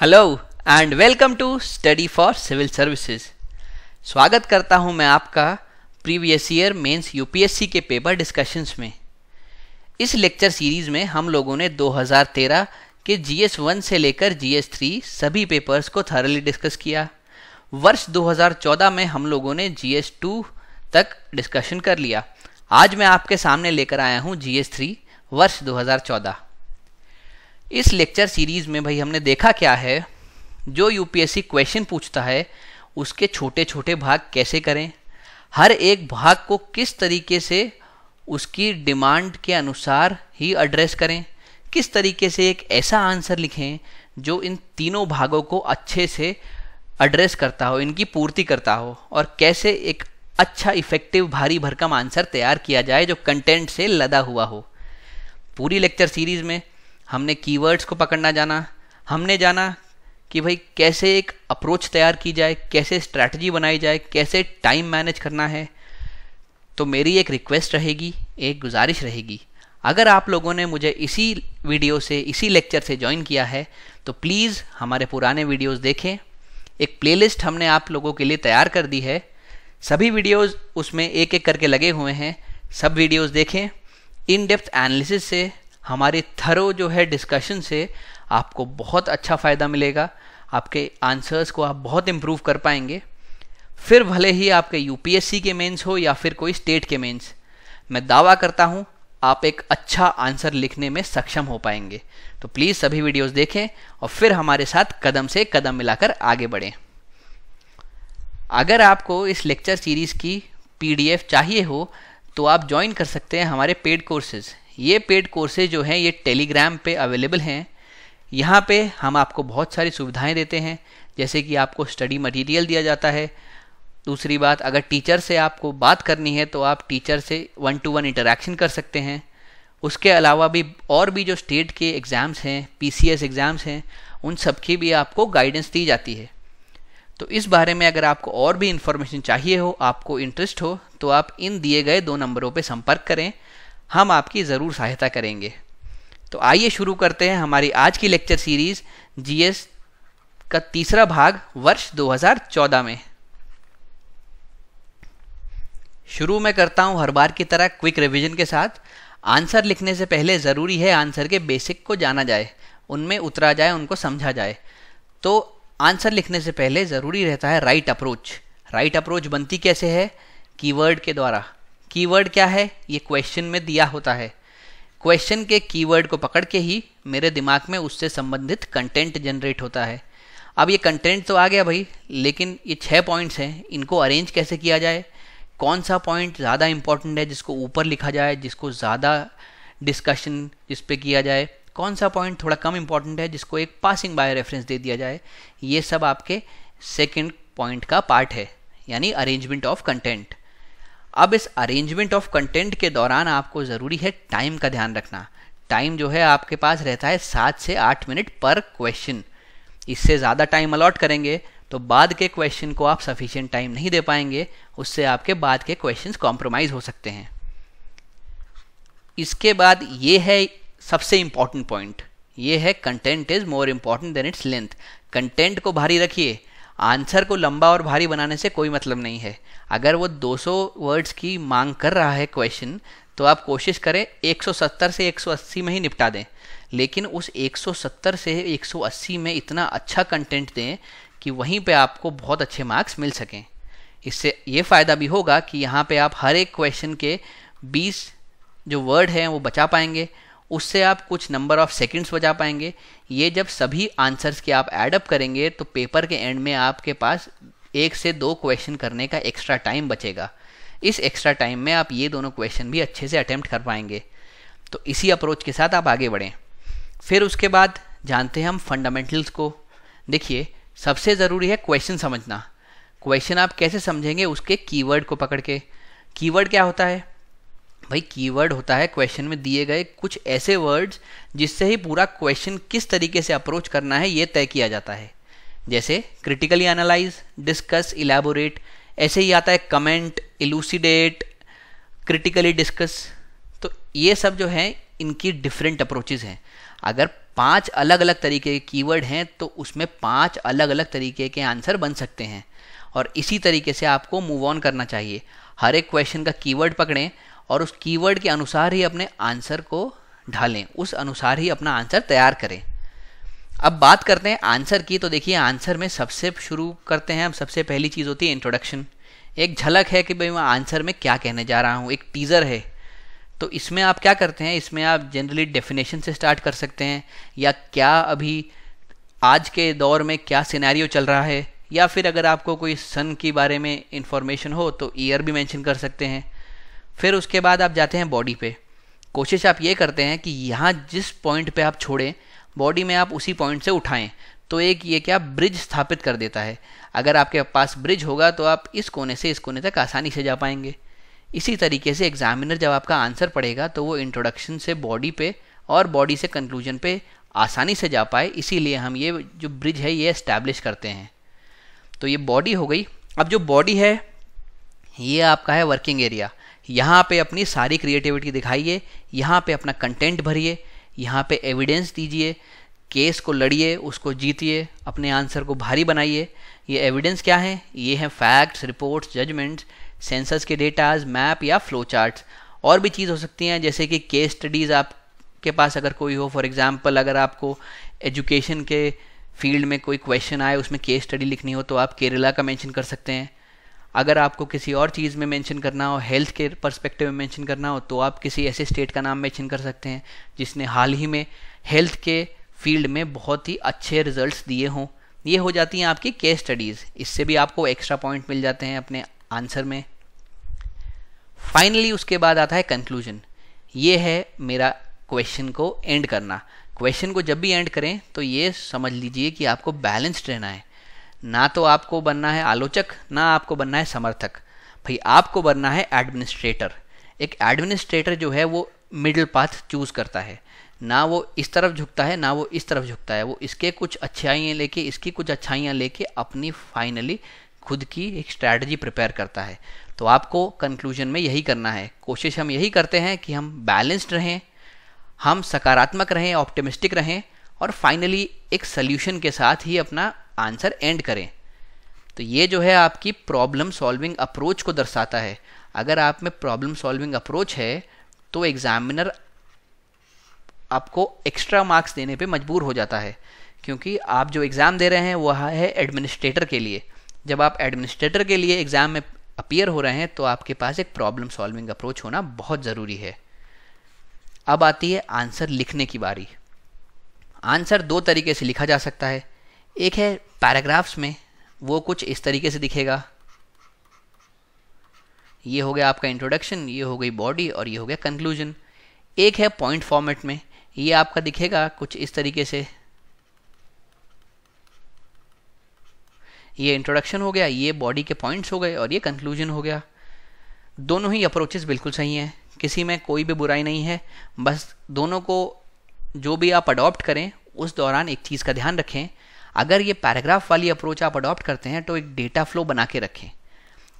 Hello and welcome to study for civil services स्वागत करता हूँ मैं आपका प्रीवियस ईयर मेंस यूपीएससी के पेपर डिस्कशंस में। इस लेक्चर सीरीज़ में हम लोगों ने 2013 के जीएस वन से लेकर जीएस थ्री सभी पेपर्स को थरली डिस्कस किया। वर्ष 2014 में हम लोगों ने जीएस टू तक डिस्कशन कर लिया। आज मैं आपके सामने लेकर आया हूँ जीएस थ्री वर्ष 2014 इस लेक्चर सीरीज़ में भाई हमने देखा क्या है? जो यूपीएससी क्वेश्चन पूछता है, उसके छोटे छोटे भाग कैसे करें? हर एक भाग को किस तरीके से उसकी डिमांड के अनुसार ही एड्रेस करें? किस तरीके से एक ऐसा आंसर लिखें, जो इन तीनों भागों को अच्छे से एड्रेस करता हो, इनकी पूर्ति करता हो, और कैसे एक अच्छा इफ़ेक्टिव भारी, भरकम आंसर तैयार किया जाए, जो कंटेंट से लदा हुआ हो। पूरी लेक्चर सीरीज़ में हमने कीवर्ड्स को पकड़ना जाना, हमने जाना कि भाई कैसे एक अप्रोच तैयार की जाए, कैसे स्ट्रैटेजी बनाई जाए, कैसे टाइम मैनेज करना है तो मेरी एक रिक्वेस्ट रहेगी, एक गुजारिश रहेगी। अगर आप लोगों ने मुझे इसी वीडियो से, इसी लेक्चर से ज्वाइन किया है तो प्लीज़ हमारे पुराने वीडियोस देखें। एक प्लेलिस्ट हमने आप लोगों के लिए तैयार कर दी है। सभी वीडियोस उसमें एक एक करके लगे हुए हैं। सब वीडियोस देखें। इन डेप्थ एनालिसिस से हमारी थरो जो है डिस्कशन से आपको बहुत अच्छा फ़ायदा मिलेगा। आपके आंसर्स को आप बहुत इम्प्रूव कर पाएँगे। फिर भले ही आपके यूपीएससी के मेंस हो या फिर कोई स्टेट के मेंस मैं दावा करता हूँ, आप एक अच्छा आंसर लिखने में सक्षम हो पाएँगे। तो प्लीज़ सभी वीडियोस देखें और फिर हमारे साथ कदम से कदम मिलाकर आगे बढ़ें। अगर आपको इस लेक्चर सीरीज़ की पीडीएफ चाहिए हो तो आप ज्वाइन कर सकते हैं हमारे पेड कोर्सेज ये पेड कोर्सेज जो हैं, ये टेलीग्राम पे अवेलेबल हैं। यहाँ पे हम आपको बहुत सारी सुविधाएँ देते हैं। जैसे कि आपको स्टडी मटेरियल दिया जाता है। दूसरी बात, अगर टीचर से आपको बात करनी है तो आप टीचर से वन टू वन इंटरेक्शन कर सकते हैं। उसके अलावा भी और भी जो स्टेट के एग्ज़ाम्स हैं पीसीएस एग्ज़ाम्स हैं, उन सब की भी आपको गाइडेंस दी जाती है। तो इस बारे में अगर आपको और भी इन्फॉर्मेशन चाहिए हो, आपको इंटरेस्ट हो तो आप इन दिए गए दो नंबरों पर संपर्क करें। हम आपकी ज़रूर सहायता करेंगे। तो आइए शुरू करते हैं हमारी आज की लेक्चर सीरीज़ जीएस का तीसरा भाग वर्ष 2014 में। शुरू में करता हूँ हर बार की तरह क्विक रिवीजन के साथ। आंसर लिखने से पहले ज़रूरी है आंसर के बेसिक को जाना जाए, उनमें उतरा जाए, उनको समझा जाए। तो आंसर लिखने से पहले ज़रूरी रहता है राइट अप्रोच राइट अप्रोच बनती कैसे है? कीवर्ड के द्वारा। कीवर्ड क्या है? ये क्वेश्चन में दिया होता है। क्वेश्चन के कीवर्ड को पकड़ के ही मेरे दिमाग में उससे संबंधित कंटेंट जनरेट होता है। अब ये कंटेंट तो आ गया भाई, लेकिन ये छः पॉइंट्स हैं, इनको अरेंज कैसे किया जाए? कौन सा पॉइंट ज़्यादा इंपॉर्टेंट है, जिसको ऊपर लिखा जाए, जिसको ज़्यादा डिस्कशन जिस पे किया जाए? कौन सा पॉइंट थोड़ा कम इंपॉर्टेंट है, जिसको एक पासिंग बाय रेफरेंस दे दिया जाए? ये सब आपके सेकेंड पॉइंट का पार्ट है, यानी अरेंजमेंट ऑफ़ कंटेंट अब इस अरेंजमेंट ऑफ़ कंटेंट के दौरान आपको ज़रूरी है टाइम का ध्यान रखना। टाइम जो है आपके पास रहता है सात से आठ मिनट पर क्वेश्चन इससे ज़्यादा टाइम अलॉट करेंगे तो बाद के क्वेश्चन को आप सफिशियंट टाइम नहीं दे पाएँगे, उससे आपके बाद के क्वेश्चंस कॉम्प्रोमाइज़ हो सकते हैं। इसके बाद ये है सबसे इंपॉर्टेंट पॉइंट ये है content is more important than its length content को भारी रखिए। आंसर को लंबा और भारी बनाने से कोई मतलब नहीं है। अगर वो 200 वर्ड्स की मांग कर रहा है क्वेश्चन तो आप कोशिश करें 170 से 180 में ही निपटा दें। लेकिन उस 170 से 180 में इतना अच्छा कंटेंट दें कि वहीं पे आपको बहुत अच्छे मार्क्स मिल सकें। इससे ये फ़ायदा भी होगा कि यहाँ पे आप हर एक क्वेश्चन के 20 जो वर्ड हैं, वो बचा पाएँगे। उससे आप कुछ नंबर ऑफ़ सेकंड्स बचा पाएँगे। ये जब सभी आंसर्स के आप एडअप करेंगे तो पेपर के एंड में आपके पास एक से दो क्वेश्चन करने का एक्स्ट्रा टाइम बचेगा। इस एक्स्ट्रा टाइम में आप ये दोनों क्वेश्चन भी अच्छे से अटैम्प्ट कर पाएँगे। तो इसी अप्रोच के साथ आप आगे बढ़ें। फिर उसके बाद जानते हैं हम फंडामेंटल्स को। देखिए, सबसे ज़रूरी है क्वेश्चन समझना। क्वेश्चन आप कैसे समझेंगे उसके कीवर्ड को पकड़ के। कीवर्ड क्या होता है? भाई कीवर्ड होता है क्वेश्चन में दिए गए कुछ ऐसे वर्ड्स जिससे ही पूरा क्वेश्चन किस तरीके से अप्रोच करना है, ये तय किया जाता है। जैसे क्रिटिकली एनालाइज डिस्कस इलेबोरेट ऐसे ही आता है कमेंट इलूसीडेट क्रिटिकली डिस्कस तो ये सब जो है, इनकी डिफरेंट अप्रोचेज हैं। अगर पाँच अलग अलग तरीके के कीवर्ड हैं तो उसमें पाँच अलग अलग तरीके के आंसर बन सकते हैं। और इसी तरीके से आपको मूव ऑन करना चाहिए। हर एक क्वेश्चन का कीवर्ड पकड़ें और उस कीवर्ड के अनुसार ही अपने आंसर को ढालें। उस अनुसार ही अपना आंसर तैयार करें। अब बात करते हैं आंसर की तो देखिए आंसर में सबसे शुरू करते हैं सबसे पहली चीज़ होती है इंट्रोडक्शन एक झलक है कि भाई मैं आंसर में क्या कहने जा रहा हूँ, एक टीज़र है। तो इसमें आप क्या करते हैं, इसमें आप जनरली डेफिनेशन से स्टार्ट कर सकते हैं, या क्या अभी आज के दौर में क्या सिनेरियो चल रहा है, या फिर अगर आपको कोई सन के बारे में इंफॉर्मेशन हो तो ईयर भी मेंशन कर सकते हैं। फिर उसके बाद आप जाते हैं बॉडी पे। कोशिश आप ये करते हैं कि यहाँ जिस पॉइंट पे आप छोड़ें बॉडी में आप उसी पॉइंट से उठाएँ। तो एक ये क्या ब्रिज स्थापित कर देता है। अगर आपके पास ब्रिज होगा तो आप इस कोने से इस कोने तक आसानी से जा पाएँगे। इसी तरीके से एग्जामिनर जब आपका आंसर पढ़ेगा तो वो इंट्रोडक्शन से बॉडी पे और बॉडी से कंक्लूजन पे आसानी से जा पाए। इसीलिए हम ये जो ब्रिज है, ये इस्टेब्लिश करते हैं। तो ये बॉडी हो गई। अब जो बॉडी है, ये आपका है वर्किंग एरिया यहाँ पे अपनी सारी क्रिएटिविटी दिखाइए, यहाँ पे अपना कंटेंट भरिए, यहाँ पे एविडेंस दीजिए केस को लड़िए, उसको जीतिए, अपने आंसर को भारी बनाइए। ये एविडेंस क्या है? ये हैं फैक्ट्स रिपोर्ट्स जजमेंट्स सेंसस के डेटाज मैप या फ्लो चार्ट्स और भी चीज़ हो सकती हैं, जैसे कि केस स्टडीज़ आपके पास अगर कोई हो फॉर एग्जांपल अगर आपको एजुकेशन के फ़ील्ड में कोई क्वेश्चन आए, उसमें केस स्टडी लिखनी हो तो आप केरला का मेंशन कर सकते हैं। अगर आपको किसी और चीज़ में मेंशन करना हो हेल्थ के परस्पेक्टिव में मेंशन करना हो तो आप किसी ऐसे स्टेट का नाम मेंशन कर सकते हैं, जिसने हाल ही में हेल्थ के फ़ील्ड में बहुत ही अच्छे रिजल्ट्स दिए हों। ये हो जाती हैं आपकी केस स्टडीज़ इससे भी आपको एक्स्ट्रा पॉइंट मिल जाते हैं अपने आंसर में। फाइनली उसके बाद आता है कंक्लूजन ये है मेरा क्वेश्चन को एंड करना। क्वेश्चन को जब भी एंड करें तो ये समझ लीजिए कि आपको बैलेंस्ड रहना है। ना तो आपको बनना है आलोचक, ना आपको बनना है समर्थक। भाई, आपको बनना है एडमिनिस्ट्रेटर। एक एडमिनिस्ट्रेटर जो है, वो मिडिल पाथ चूज़ करता है। ना वो इस तरफ़ झुकता है, ना वो इस तरफ़ झुकता है। वो इसके कुछ अच्छाइयाँ लेके, इसकी कुछ अच्छाइयाँ लेके अपनी फाइनली खुद की एक स्ट्रैटेजी प्रिपेयर करता है। तो आपको कंक्लूजन में यही करना है। कोशिश हम यही करते हैं कि हम बैलेंस्ड रहें, हम सकारात्मक रहें ऑप्टिमिस्टिक रहें और फाइनली एक सल्यूशन के साथ ही अपना आंसर एंड करें। तो ये जो है आपकी प्रॉब्लम सॉल्विंग अप्रोच को दर्शाता है। अगर आप में प्रॉब्लम सॉल्विंग अप्रोच है तो एग्जामिनर आपको एक्स्ट्रा मार्क्स देने पे मजबूर हो जाता है। क्योंकि आप जो एग्ज़ाम दे रहे हैं, वह है एडमिनिस्ट्रेटर के लिए। जब आप एडमिनिस्ट्रेटर के लिए एग्ज़ाम में अपियर हो रहे हैं तो आपके पास एक प्रॉब्लम सॉल्विंग अप्रोच होना बहुत ज़रूरी है। अब आती है आंसर लिखने की बारी। आंसर दो तरीके से लिखा जा सकता है। एक है पैराग्राफ्स में, वो कुछ इस तरीके से दिखेगा। ये हो गया आपका इंट्रोडक्शन ये हो गई बॉडी और ये हो गया कंक्लूजन एक है पॉइंट फॉर्मेट में, ये आपका दिखेगा कुछ इस तरीके से। ये इंट्रोडक्शन हो गया, ये बॉडी के पॉइंट्स हो गए और ये कंक्लूजन हो गया। दोनों ही अप्रोचेस बिल्कुल सही हैं, किसी में कोई भी बुराई नहीं है। बस दोनों को जो भी आप अडॉप्ट करें, उस दौरान एक चीज़ का ध्यान रखें अगर ये पैराग्राफ वाली अप्रोच आप अडॉप्ट करते हैं तो एक डेटा फ्लो बना के रखें।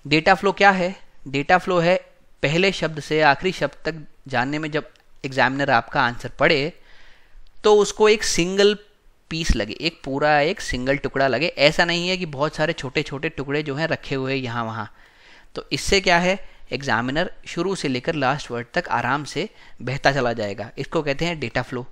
डेटा फ्लो क्या है? डेटा फ्लो है पहले शब्द से आखिरी शब्द तक जानने में जब एग्जामिनर आपका आंसर पढ़े तो उसको एक सिंगल पीस लगे, एक पूरा, एक सिंगल टुकड़ा लगे। ऐसा नहीं है कि बहुत सारे छोटे छोटे टुकड़े जो हैं रखे हुए यहाँ वहाँ। तो इससे क्या है? एग्जामिनर शुरू से लेकर लास्ट वर्ड तक आराम से बहता चला जाएगा। इसको कहते हैं डेटा फ्लो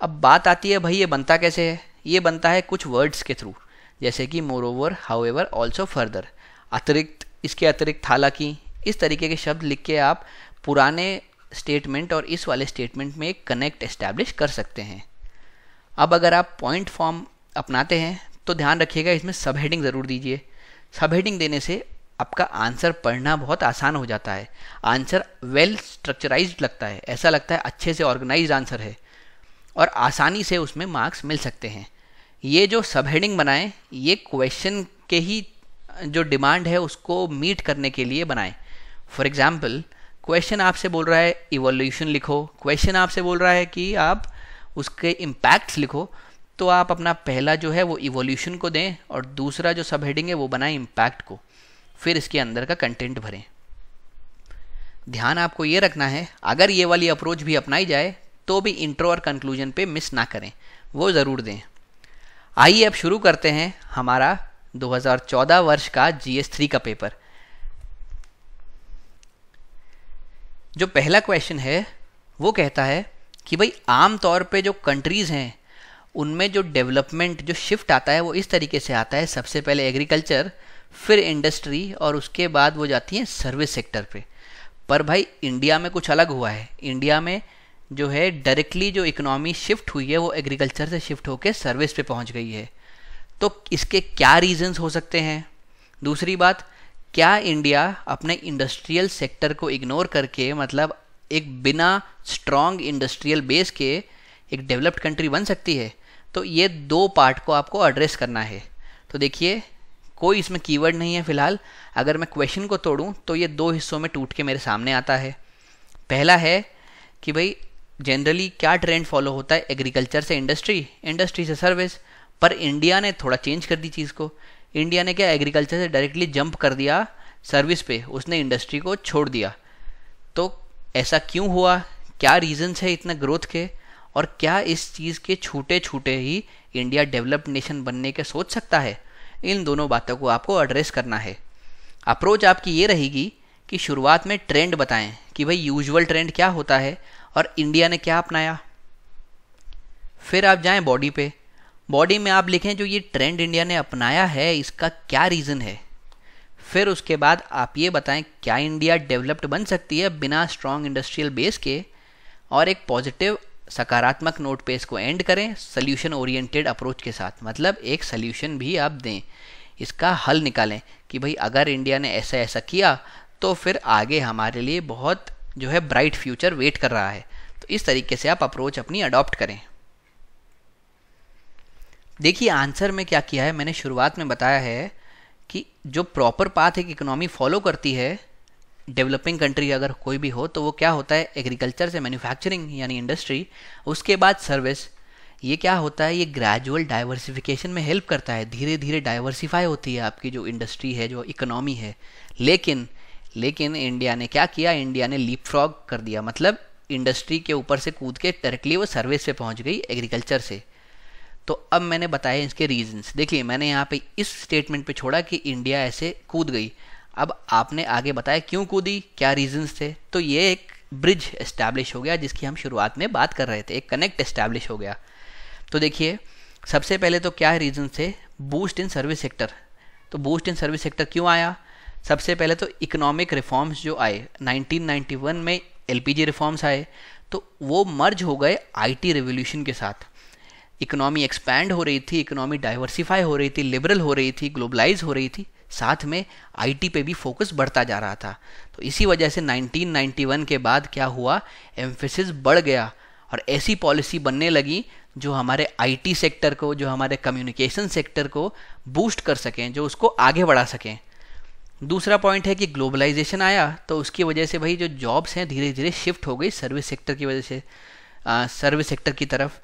अब बात आती है, भाई, ये बनता कैसे है? ये बनता है कुछ वर्ड्स के थ्रू जैसे कि moreover however also further अतिरिक्त, इसके अतिरिक्त हालाँकि, इस तरीके के शब्द लिख के आप पुराने स्टेटमेंट और इस वाले स्टेटमेंट में एक कनेक्ट एस्टैब्लिश कर सकते हैं। अब अगर आप पॉइंट फॉर्म अपनाते हैं तो ध्यान रखिएगा, इसमें सब हेडिंग ज़रूर दीजिए। सब हेडिंग देने से आपका आंसर पढ़ना बहुत आसान हो जाता है। आंसर वेल स्ट्रक्चराइज लगता है। ऐसा लगता है अच्छे से ऑर्गेनाइज आंसर है और आसानी से उसमें मार्क्स मिल सकते हैं। ये जो सब हेडिंग बनाएँ, ये क्वेश्चन के ही जो डिमांड है, उसको मीट करने के लिए बनाएँ। फॉर एग्ज़ाम्पल क्वेश्चन आपसे बोल रहा है इवोल्यूशन लिखो। क्वेश्चन आपसे बोल रहा है कि आप उसके इम्पैक्ट्स लिखो। तो आप अपना पहला जो है, वो इवोल्यूशन को दें और दूसरा जो सब हेडिंग है, वो बनाएँ इम्पैक्ट को। फिर इसके अंदर का कंटेंट भरें। ध्यान आपको ये रखना है, अगर ये वाली अप्रोच भी अपनाई जाए तो भी इंट्रो और कंक्लूजन पे मिस ना करें। वो ज़रूर दें। आइए अब शुरू करते हैं हमारा 2014 वर्ष का जीएस थ्री का पेपर। जो पहला क्वेश्चन है, वो कहता है कि भाई, आम तौर पे जो कंट्रीज़ हैं, उनमें जो डेवलपमेंट जो शिफ्ट आता है, वो इस तरीके से आता है। सबसे पहले एग्रीकल्चर फिर इंडस्ट्री और उसके बाद वो जाती हैं सर्विस सेक्टर पे। पर भाई इंडिया में कुछ अलग हुआ है। इंडिया में जो है डायरेक्टली जो इकोनॉमी शिफ्ट हुई है, वो एग्रीकल्चर से शिफ्ट होकर सर्विस पे पहुँच गई है। तो इसके क्या रीजंस हो सकते हैं? दूसरी बात, क्या इंडिया अपने इंडस्ट्रियल सेक्टर को इग्नोर करके मतलब एक बिना स्ट्रॉन्ग इंडस्ट्रियल बेस के एक डेवलप्ड कंट्री बन सकती है? तो ये दो पार्ट को आपको एड्रेस करना है। तो देखिए, कोई इसमें कीवर्ड नहीं है फ़िलहाल। अगर मैं क्वेश्चन को तोड़ूं तो ये दो हिस्सों में टूट के मेरे सामने आता है। पहला है कि भाई जनरली क्या ट्रेंड फॉलो होता है? एग्रीकल्चर से इंडस्ट्री इंडस्ट्री से सर्विस पर इंडिया ने थोड़ा चेंज कर दी चीज़ को. इंडिया ने क्या एग्रीकल्चर से डायरेक्टली जंप कर दिया? सर्विस पे. उसने इंडस्ट्री को छोड़ दिया. तो ऐसा क्यों हुआ? क्या रीजंस है इतना ग्रोथ के? और क्या इस चीज़ के छूटे छूटे ही इंडिया डेवलप्ड नेशन बनने के सोच सकता है? इन दोनों बातों को आपको एड्रेस करना है. अप्रोच आपकी ये रहेगी कि शुरुआत में ट्रेंड बताएँ कि भाई यूजुअल ट्रेंड क्या होता है और इंडिया ने क्या अपनाया। फिर आप जाएँ बॉडी पे। बॉडी में आप लिखें जो ये ट्रेंड इंडिया ने अपनाया है, इसका क्या रीज़न है। फिर उसके बाद आप ये बताएँ क्या इंडिया डेवलप्ड बन सकती है बिना स्ट्रॉन्ग इंडस्ट्रियल बेस के और एक पॉजिटिव सकारात्मक नोट पे इसको एंड करें सोल्यूशन ओरिएंटेड अप्रोच के साथ। मतलब एक सोल्यूशन भी आप दें। इसका हल निकालें कि भाई अगर इंडिया ने ऐसा ऐसा किया तो फिर आगे हमारे लिए बहुत जो है ब्राइट फ्यूचर वेट कर रहा है। तो इस तरीके से आप अप्रोच अपनी अडॉप्ट करें। देखिए, आंसर में क्या किया है? मैंने शुरुआत में बताया है कि जो प्रॉपर पाथ एक इकोनॉमी फॉलो करती है, डेवलपिंग कंट्री अगर कोई भी हो तो वो क्या होता है? एग्रीकल्चर से मैन्युफैक्चरिंग यानी इंडस्ट्री। उसके बाद सर्विस। ये क्या होता है? ये ग्रेजुअल डाइवर्सिफिकेशन में हेल्प करता है। धीरे धीरे डाइवर्सिफाई होती है आपकी जो इंडस्ट्री है, जो इकोनॉमी है। लेकिन लेकिन इंडिया ने क्या किया? इंडिया ने लीप फ्रॉग कर दिया। मतलब इंडस्ट्री के ऊपर से कूद के डायरेक्टली वो सर्विस पे पहुँच गई एग्रीकल्चर से। तो अब मैंने बताया इसके रीजंस देखिए, मैंने यहाँ पे इस स्टेटमेंट पे छोड़ा कि इंडिया ऐसे कूद गई। अब आपने आगे बताया क्यों कूदी? क्या रीजंस थे? तो ये एक ब्रिज एस्टैब्लिश हो गया जिसकी हम शुरुआत में बात कर रहे थे। एक कनेक्ट एस्टैब्लिश हो गया। तो देखिए, सबसे पहले तो क्या रीजन थे? बूस्ट इन सर्विस सेक्टर तो बूस्ट इन सर्विस सेक्टर क्यों आया? सबसे पहले तो इकोनॉमिक रिफॉर्म्स जो आए 1991 में एलपीजी रिफॉर्म्स आए तो वो मर्ज हो गए आईटी रिवोल्यूशन के साथ। इकोनॉमी एक्सपैंड हो रही थी इकोनॉमी डाइवर्सिफाई हो रही थी लिबरल हो रही थी ग्लोबलाइज हो रही थी, साथ में आईटी पे भी फोकस बढ़ता जा रहा था। तो इसी वजह से 1991 के बाद क्या हुआ? एम्फेसिस बढ़ गया और ऐसी पॉलिसी बनने लगी जो हमारे आईटी सेक्टर को, जो हमारे कम्युनिकेशन सेक्टर को बूस्ट कर सकें, जो उसको आगे बढ़ा सकें। दूसरा पॉइंट है कि ग्लोबलाइजेशन आया तो उसकी वजह से भाई जो जॉब्स हैं धीरे धीरे शिफ्ट हो गई सर्विस सेक्टर की वजह से सर्विस सेक्टर की तरफ़।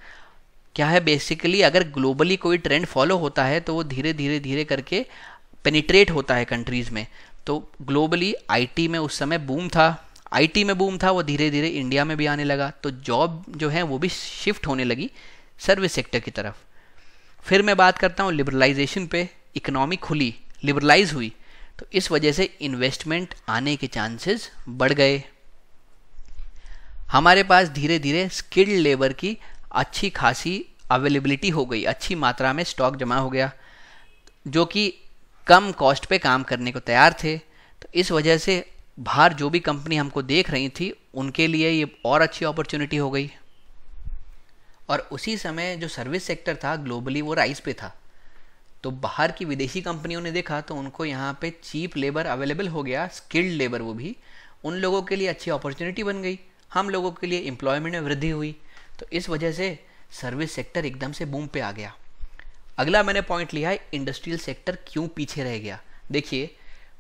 क्या है बेसिकली अगर ग्लोबली कोई ट्रेंड फॉलो होता है तो वो धीरे धीरे धीरे करके पेनिट्रेट होता है कंट्रीज़ में। तो ग्लोबली आईटी में उस समय बूम था। आईटी में बूम था, वो धीरे धीरे इंडिया में भी आने लगा। तो जॉब जो है, वो भी शिफ्ट होने लगी सर्विस सेक्टर की तरफ़। फिर मैं बात करता हूँ लिबरलाइजेशन पे। इकोनॉमी खुली लिबरलाइज हुई। तो इस वजह से इन्वेस्टमेंट आने के चांसेस बढ़ गए। हमारे पास धीरे धीरे स्किल्ड लेबर की अच्छी खासी अवेलेबिलिटी हो गई, अच्छी मात्रा में स्टॉक जमा हो गया, जो कि कम कॉस्ट पे काम करने को तैयार थे। तो इस वजह से बाहर जो भी कंपनी हमको देख रही थी, उनके लिए ये और अच्छी अपॉर्चुनिटी हो गई। और उसी समय जो सर्विस सेक्टर था ग्लोबली वो राइस पे था। तो बाहर की विदेशी कंपनियों ने देखा तो उनको यहाँ पे चीप लेबर अवेलेबल हो गया, स्किल्ड लेबर वो भी। उन लोगों के लिए अच्छी अपॉर्चुनिटी बन गई। हम लोगों के लिए एम्प्लॉयमेंट में वृद्धि हुई। तो इस वजह से सर्विस सेक्टर एकदम से बूम पे आ गया। अगला मैंने पॉइंट लिया है इंडस्ट्रियल सेक्टर क्यों पीछे रह गया? देखिए,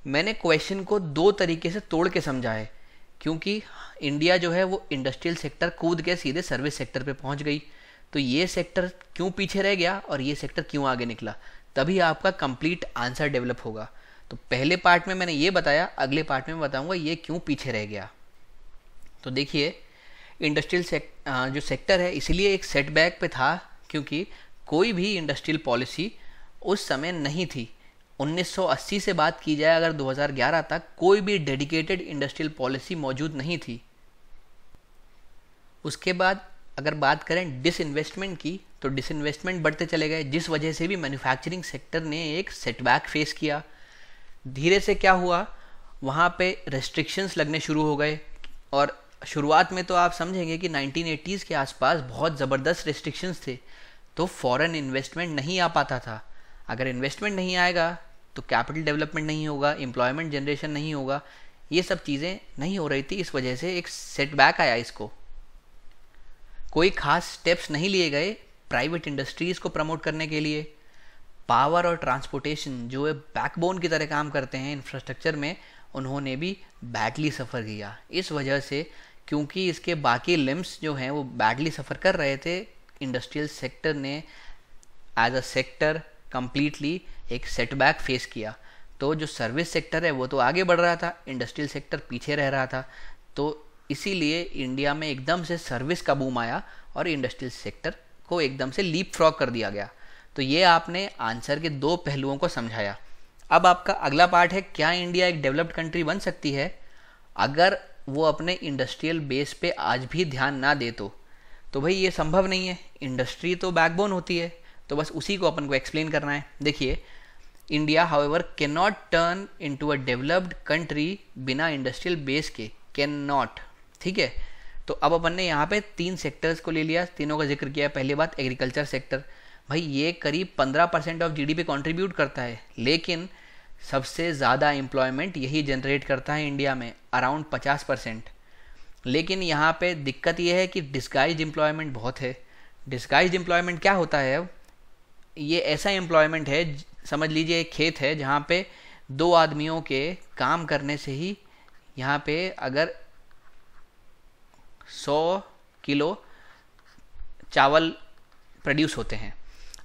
मैंने क्वेश्चन को दो तरीके से तोड़ के समझा है। क्योंकि इंडिया जो है वो इंडस्ट्रियल सेक्टर कूद के सीधे सर्विस सेक्टर पे पहुँच गई। तो ये सेक्टर क्यों पीछे रह गया और ये सेक्टर क्यों आगे निकला? तभी आपका कंप्लीट आंसर डेवलप होगा। तो पहले पार्ट में मैंने ये बताया अगले पार्ट में बताऊँगा ये क्यों पीछे रह गया। तो देखिए इंडस्ट्रियल सेक, जो सेक्टर है इसलिए एक सेटबैक पे था क्योंकि कोई भी इंडस्ट्रियल पॉलिसी उस समय नहीं थी। 1980 से बात की जाए अगर 2011 तक कोई भी डेडिकेटेड इंडस्ट्रियल पॉलिसी मौजूद नहीं थी। उसके बाद अगर बात करें डिसइन्वेस्टमेंट की तो डिसइन्वेस्टमेंट बढ़ते चले गए, जिस वजह से भी मैन्युफैक्चरिंग सेक्टर ने एक सेटबैक फेस किया। धीरे से क्या हुआ? वहाँ पे रेस्ट्रिक्शंस लगने शुरू हो गए। और शुरुआत में तो आप समझेंगे कि 1980s के आसपास बहुत ज़बरदस्त रेस्ट्रिक्शंस थे तो फॉरेन इन्वेस्टमेंट नहीं आ पाता था। अगर इन्वेस्टमेंट नहीं आएगा तो कैपिटल डेवलपमेंट नहीं होगा एम्प्लॉयमेंट जनरेशन नहीं होगा। ये सब चीज़ें नहीं हो रही थी, इस वजह से एक सेटबैक आया इसको। कोई खास स्टेप्स नहीं लिए गए प्राइवेट इंडस्ट्रीज़ को प्रमोट करने के लिए। पावर और ट्रांसपोर्टेशन जो है बैकबोन की तरह काम करते हैं इंफ्रास्ट्रक्चर में, उन्होंने भी बैडली सफ़र किया। इस वजह से, क्योंकि इसके बाकी लिम्स जो हैं, वो बैडली सफ़र कर रहे थे इंडस्ट्रियल सेक्टर ने एज अ सेक्टर कम्प्लीटली एक सेटबैक फेस किया। तो जो सर्विस सेक्टर है, वो तो आगे बढ़ रहा था इंडस्ट्रियल सेक्टर पीछे रह रहा था। तो इसीलिए इंडिया में एकदम से सर्विस का बूम आया और इंडस्ट्रियल सेक्टर को एकदम से लीप फ्रॉक कर दिया गया। तो ये आपने आंसर के दो पहलुओं को समझाया। अब आपका अगला पार्ट है, क्या इंडिया एक डेवलप्ड कंट्री बन सकती है? अगर वो अपने इंडस्ट्रियल बेस पे आज भी ध्यान ना दे तो। तो भाई ये संभव नहीं है। इंडस्ट्री तो बैकबोन होती है। तो बस उसी को अपन को एक्सप्लेन करना है। देखिए, India however can not turn into a developed country बिना इंडस्ट्रियल बेस के। कैन नॉट ठीक है? तो अब अपन ने यहाँ पे तीन सेक्टर्स को ले लिया, तीनों का ज़िक्र किया, पहली बात एग्रीकल्चर सेक्टर भाई, ये करीब पंद्रह परसेंट ऑफ़ जीडीपी कंट्रीब्यूट करता है, लेकिन सबसे ज़्यादा एम्प्लॉयमेंट यही जनरेट करता है इंडिया में अराउंड पचास परसेंट। लेकिन यहाँ पे दिक्कत यह है कि डिस्गाइज एम्प्लॉयमेंट बहुत है। डिस्गाइज एम्प्लॉयमेंट क्या होता है अब? ये ऐसा एम्प्लॉयमेंट है, समझ लीजिए एक खेत है जहाँ पे दो आदमियों के काम करने से ही यहाँ पे अगर सौ किलो चावल प्रोड्यूस होते हैं।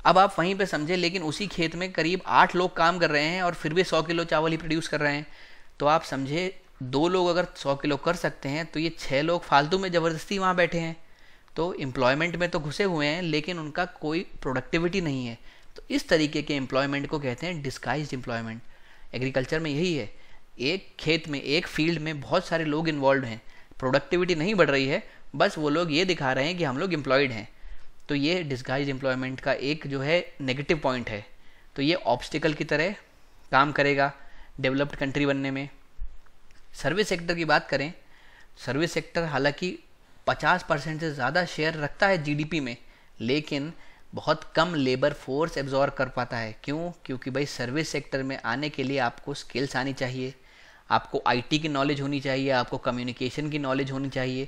अब आप वहीं पे समझे, लेकिन उसी खेत में करीब आठ लोग काम कर रहे हैं और फिर भी सौ किलो चावल ही प्रोड्यूस कर रहे हैं। तो आप समझे, दो लोग अगर सौ किलो कर सकते हैं तो ये छः लोग फालतू में ज़बरदस्ती वहाँ बैठे हैं। तो एम्प्लॉयमेंट में तो घुसे हुए हैं, लेकिन उनका कोई प्रोडक्टिविटी नहीं है। तो इस तरीके के एम्प्लॉयमेंट को कहते हैं डिस्काइज एम्प्लॉयमेंट एग्रीकल्चर में यही है। एक खेत में, एक फ़ील्ड में बहुत सारे लोग इन्वॉल्व हैं। प्रोडक्टिविटी नहीं बढ़ रही है, बस वो लोग ये दिखा रहे हैं कि हम लोग एम्प्लॉयड हैं। तो ये डिस्गाइज एम्प्लॉयमेंट का एक जो है नेगेटिव पॉइंट है। तो ये ऑब्स्टिकल की तरह काम करेगा डेवलप्ड कंट्री बनने में। सर्विस सेक्टर की बात करें सर्विस सेक्टर हालाँकि 50 परसेंट से ज़्यादा शेयर रखता है जीडीपी में, लेकिन बहुत कम लेबर फोर्स एब्जॉर्व कर पाता है। क्यों? क्योंकि भाई सर्विस सेक्टर में आने के लिए आपको स्किल्स आनी चाहिए। आपको आईटी की नॉलेज होनी चाहिए, आपको कम्युनिकेशन की नॉलेज होनी चाहिए।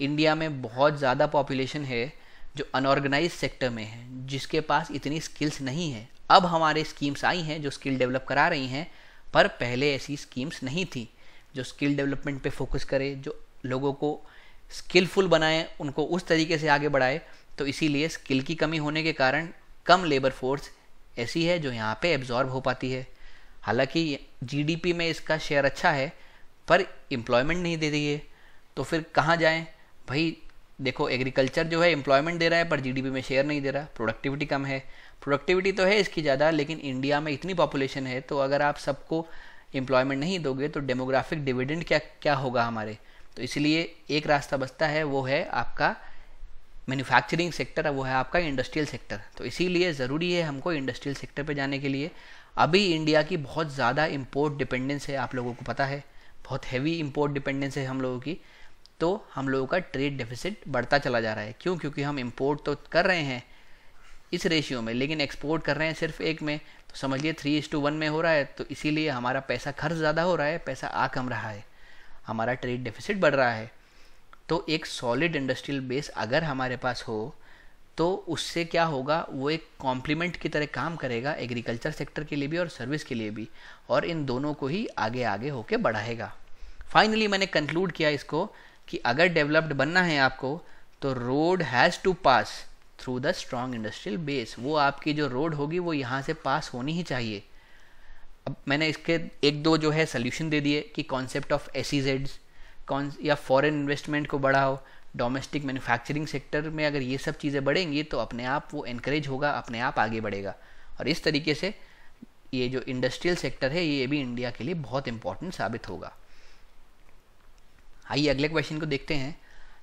इंडिया में बहुत ज़्यादा पॉपुलेशन है जो अनऑर्गेनाइज सेक्टर में है, जिसके पास इतनी स्किल्स नहीं है। अब हमारे स्कीम्स आई हैं जो स्किल डेवलप करा रही हैं, पर पहले ऐसी स्कीम्स नहीं थी जो स्किल डेवलपमेंट पे फोकस करे, जो लोगों को स्किलफुल बनाए, उनको उस तरीके से आगे बढ़ाए। तो इसीलिए स्किल की कमी होने के कारण कम लेबर फोर्स ऐसी है जो यहाँ पे एब्जॉर्ब हो पाती है। हालाँकि जीडीपी में इसका शेयर अच्छा है, पर एम्प्लॉयमेंट नहीं दे रही है। तो फिर कहाँ जाएँ? भाई, देखो एग्रीकल्चर जो है एम्प्लॉयमेंट दे रहा है, पर जीडीपी में शेयर नहीं दे रहा। प्रोडक्टिविटी कम है। प्रोडक्टिविटी तो है इसकी ज़्यादा, लेकिन इंडिया में इतनी पॉपुलेशन है तो अगर आप सबको एम्प्लॉयमेंट नहीं दोगे तो डेमोग्राफिक डिविडेंड क्या क्या होगा हमारे? तो इसलिए एक रास्ता बचता है, वो है आपका मैन्युफैक्चरिंग सेक्टर वो है आपका इंडस्ट्रियल सेक्टर तो इसीलिए ज़रूरी है हमको इंडस्ट्रियल सेक्टर पे जाने के लिए अभी इंडिया की बहुत ज़्यादा इम्पोर्ट डिपेंडेंस है, आप लोगों को पता है। बहुत हैवी इम्पोर्ट डिपेंडेंस है हम लोगों की। तो हम लोगों का ट्रेड डेफिसिट बढ़ता चला जा रहा है। क्यों? क्योंकि हम इम्पोर्ट तो कर रहे हैं इस रेशियो में, लेकिन एक्सपोर्ट कर रहे हैं सिर्फ़ एक में। तो समझिए थ्री इज़ टू वन में हो रहा है तो इसीलिए हमारा पैसा खर्च ज़्यादा हो रहा है, पैसा आ कम रहा है। हमारा ट्रेड डेफिसिट बढ़ रहा है। तो एक सॉलिड इंडस्ट्रियल बेस अगर हमारे पास हो तो उससे क्या होगा? वो एक कॉम्प्लीमेंट की तरह काम करेगा एग्रीकल्चर सेक्टर के लिए भी और सर्विस के लिए भी और इन दोनों को ही आगे आगे होके बढ़ाएगा। फाइनली मैंने कंक्लूड किया इसको कि अगर डेवलप्ड बनना है आपको तो road has to pass through the strong industrial base वो आपकी जो रोड होगी, वो यहाँ से पास होनी ही चाहिए। अब मैंने इसके एक दो जो है सोल्यूशन दे दिए कि कॉन्सेप्ट ऑफ़ एस कौन या फॉरेन इन्वेस्टमेंट को बढ़ाओ डोमेस्टिक मैन्युफैक्चरिंग सेक्टर में अगर ये सब चीज़ें बढ़ेंगी तो अपने आप वो इनक्रेज होगा, अपने आप आगे बढ़ेगा। और इस तरीके से ये जो इंडस्ट्रियल सेक्टर है, ये भी इंडिया के लिए बहुत इंपॉर्टेंट साबित होगा। आइए अगले क्वेश्चन को देखते हैं।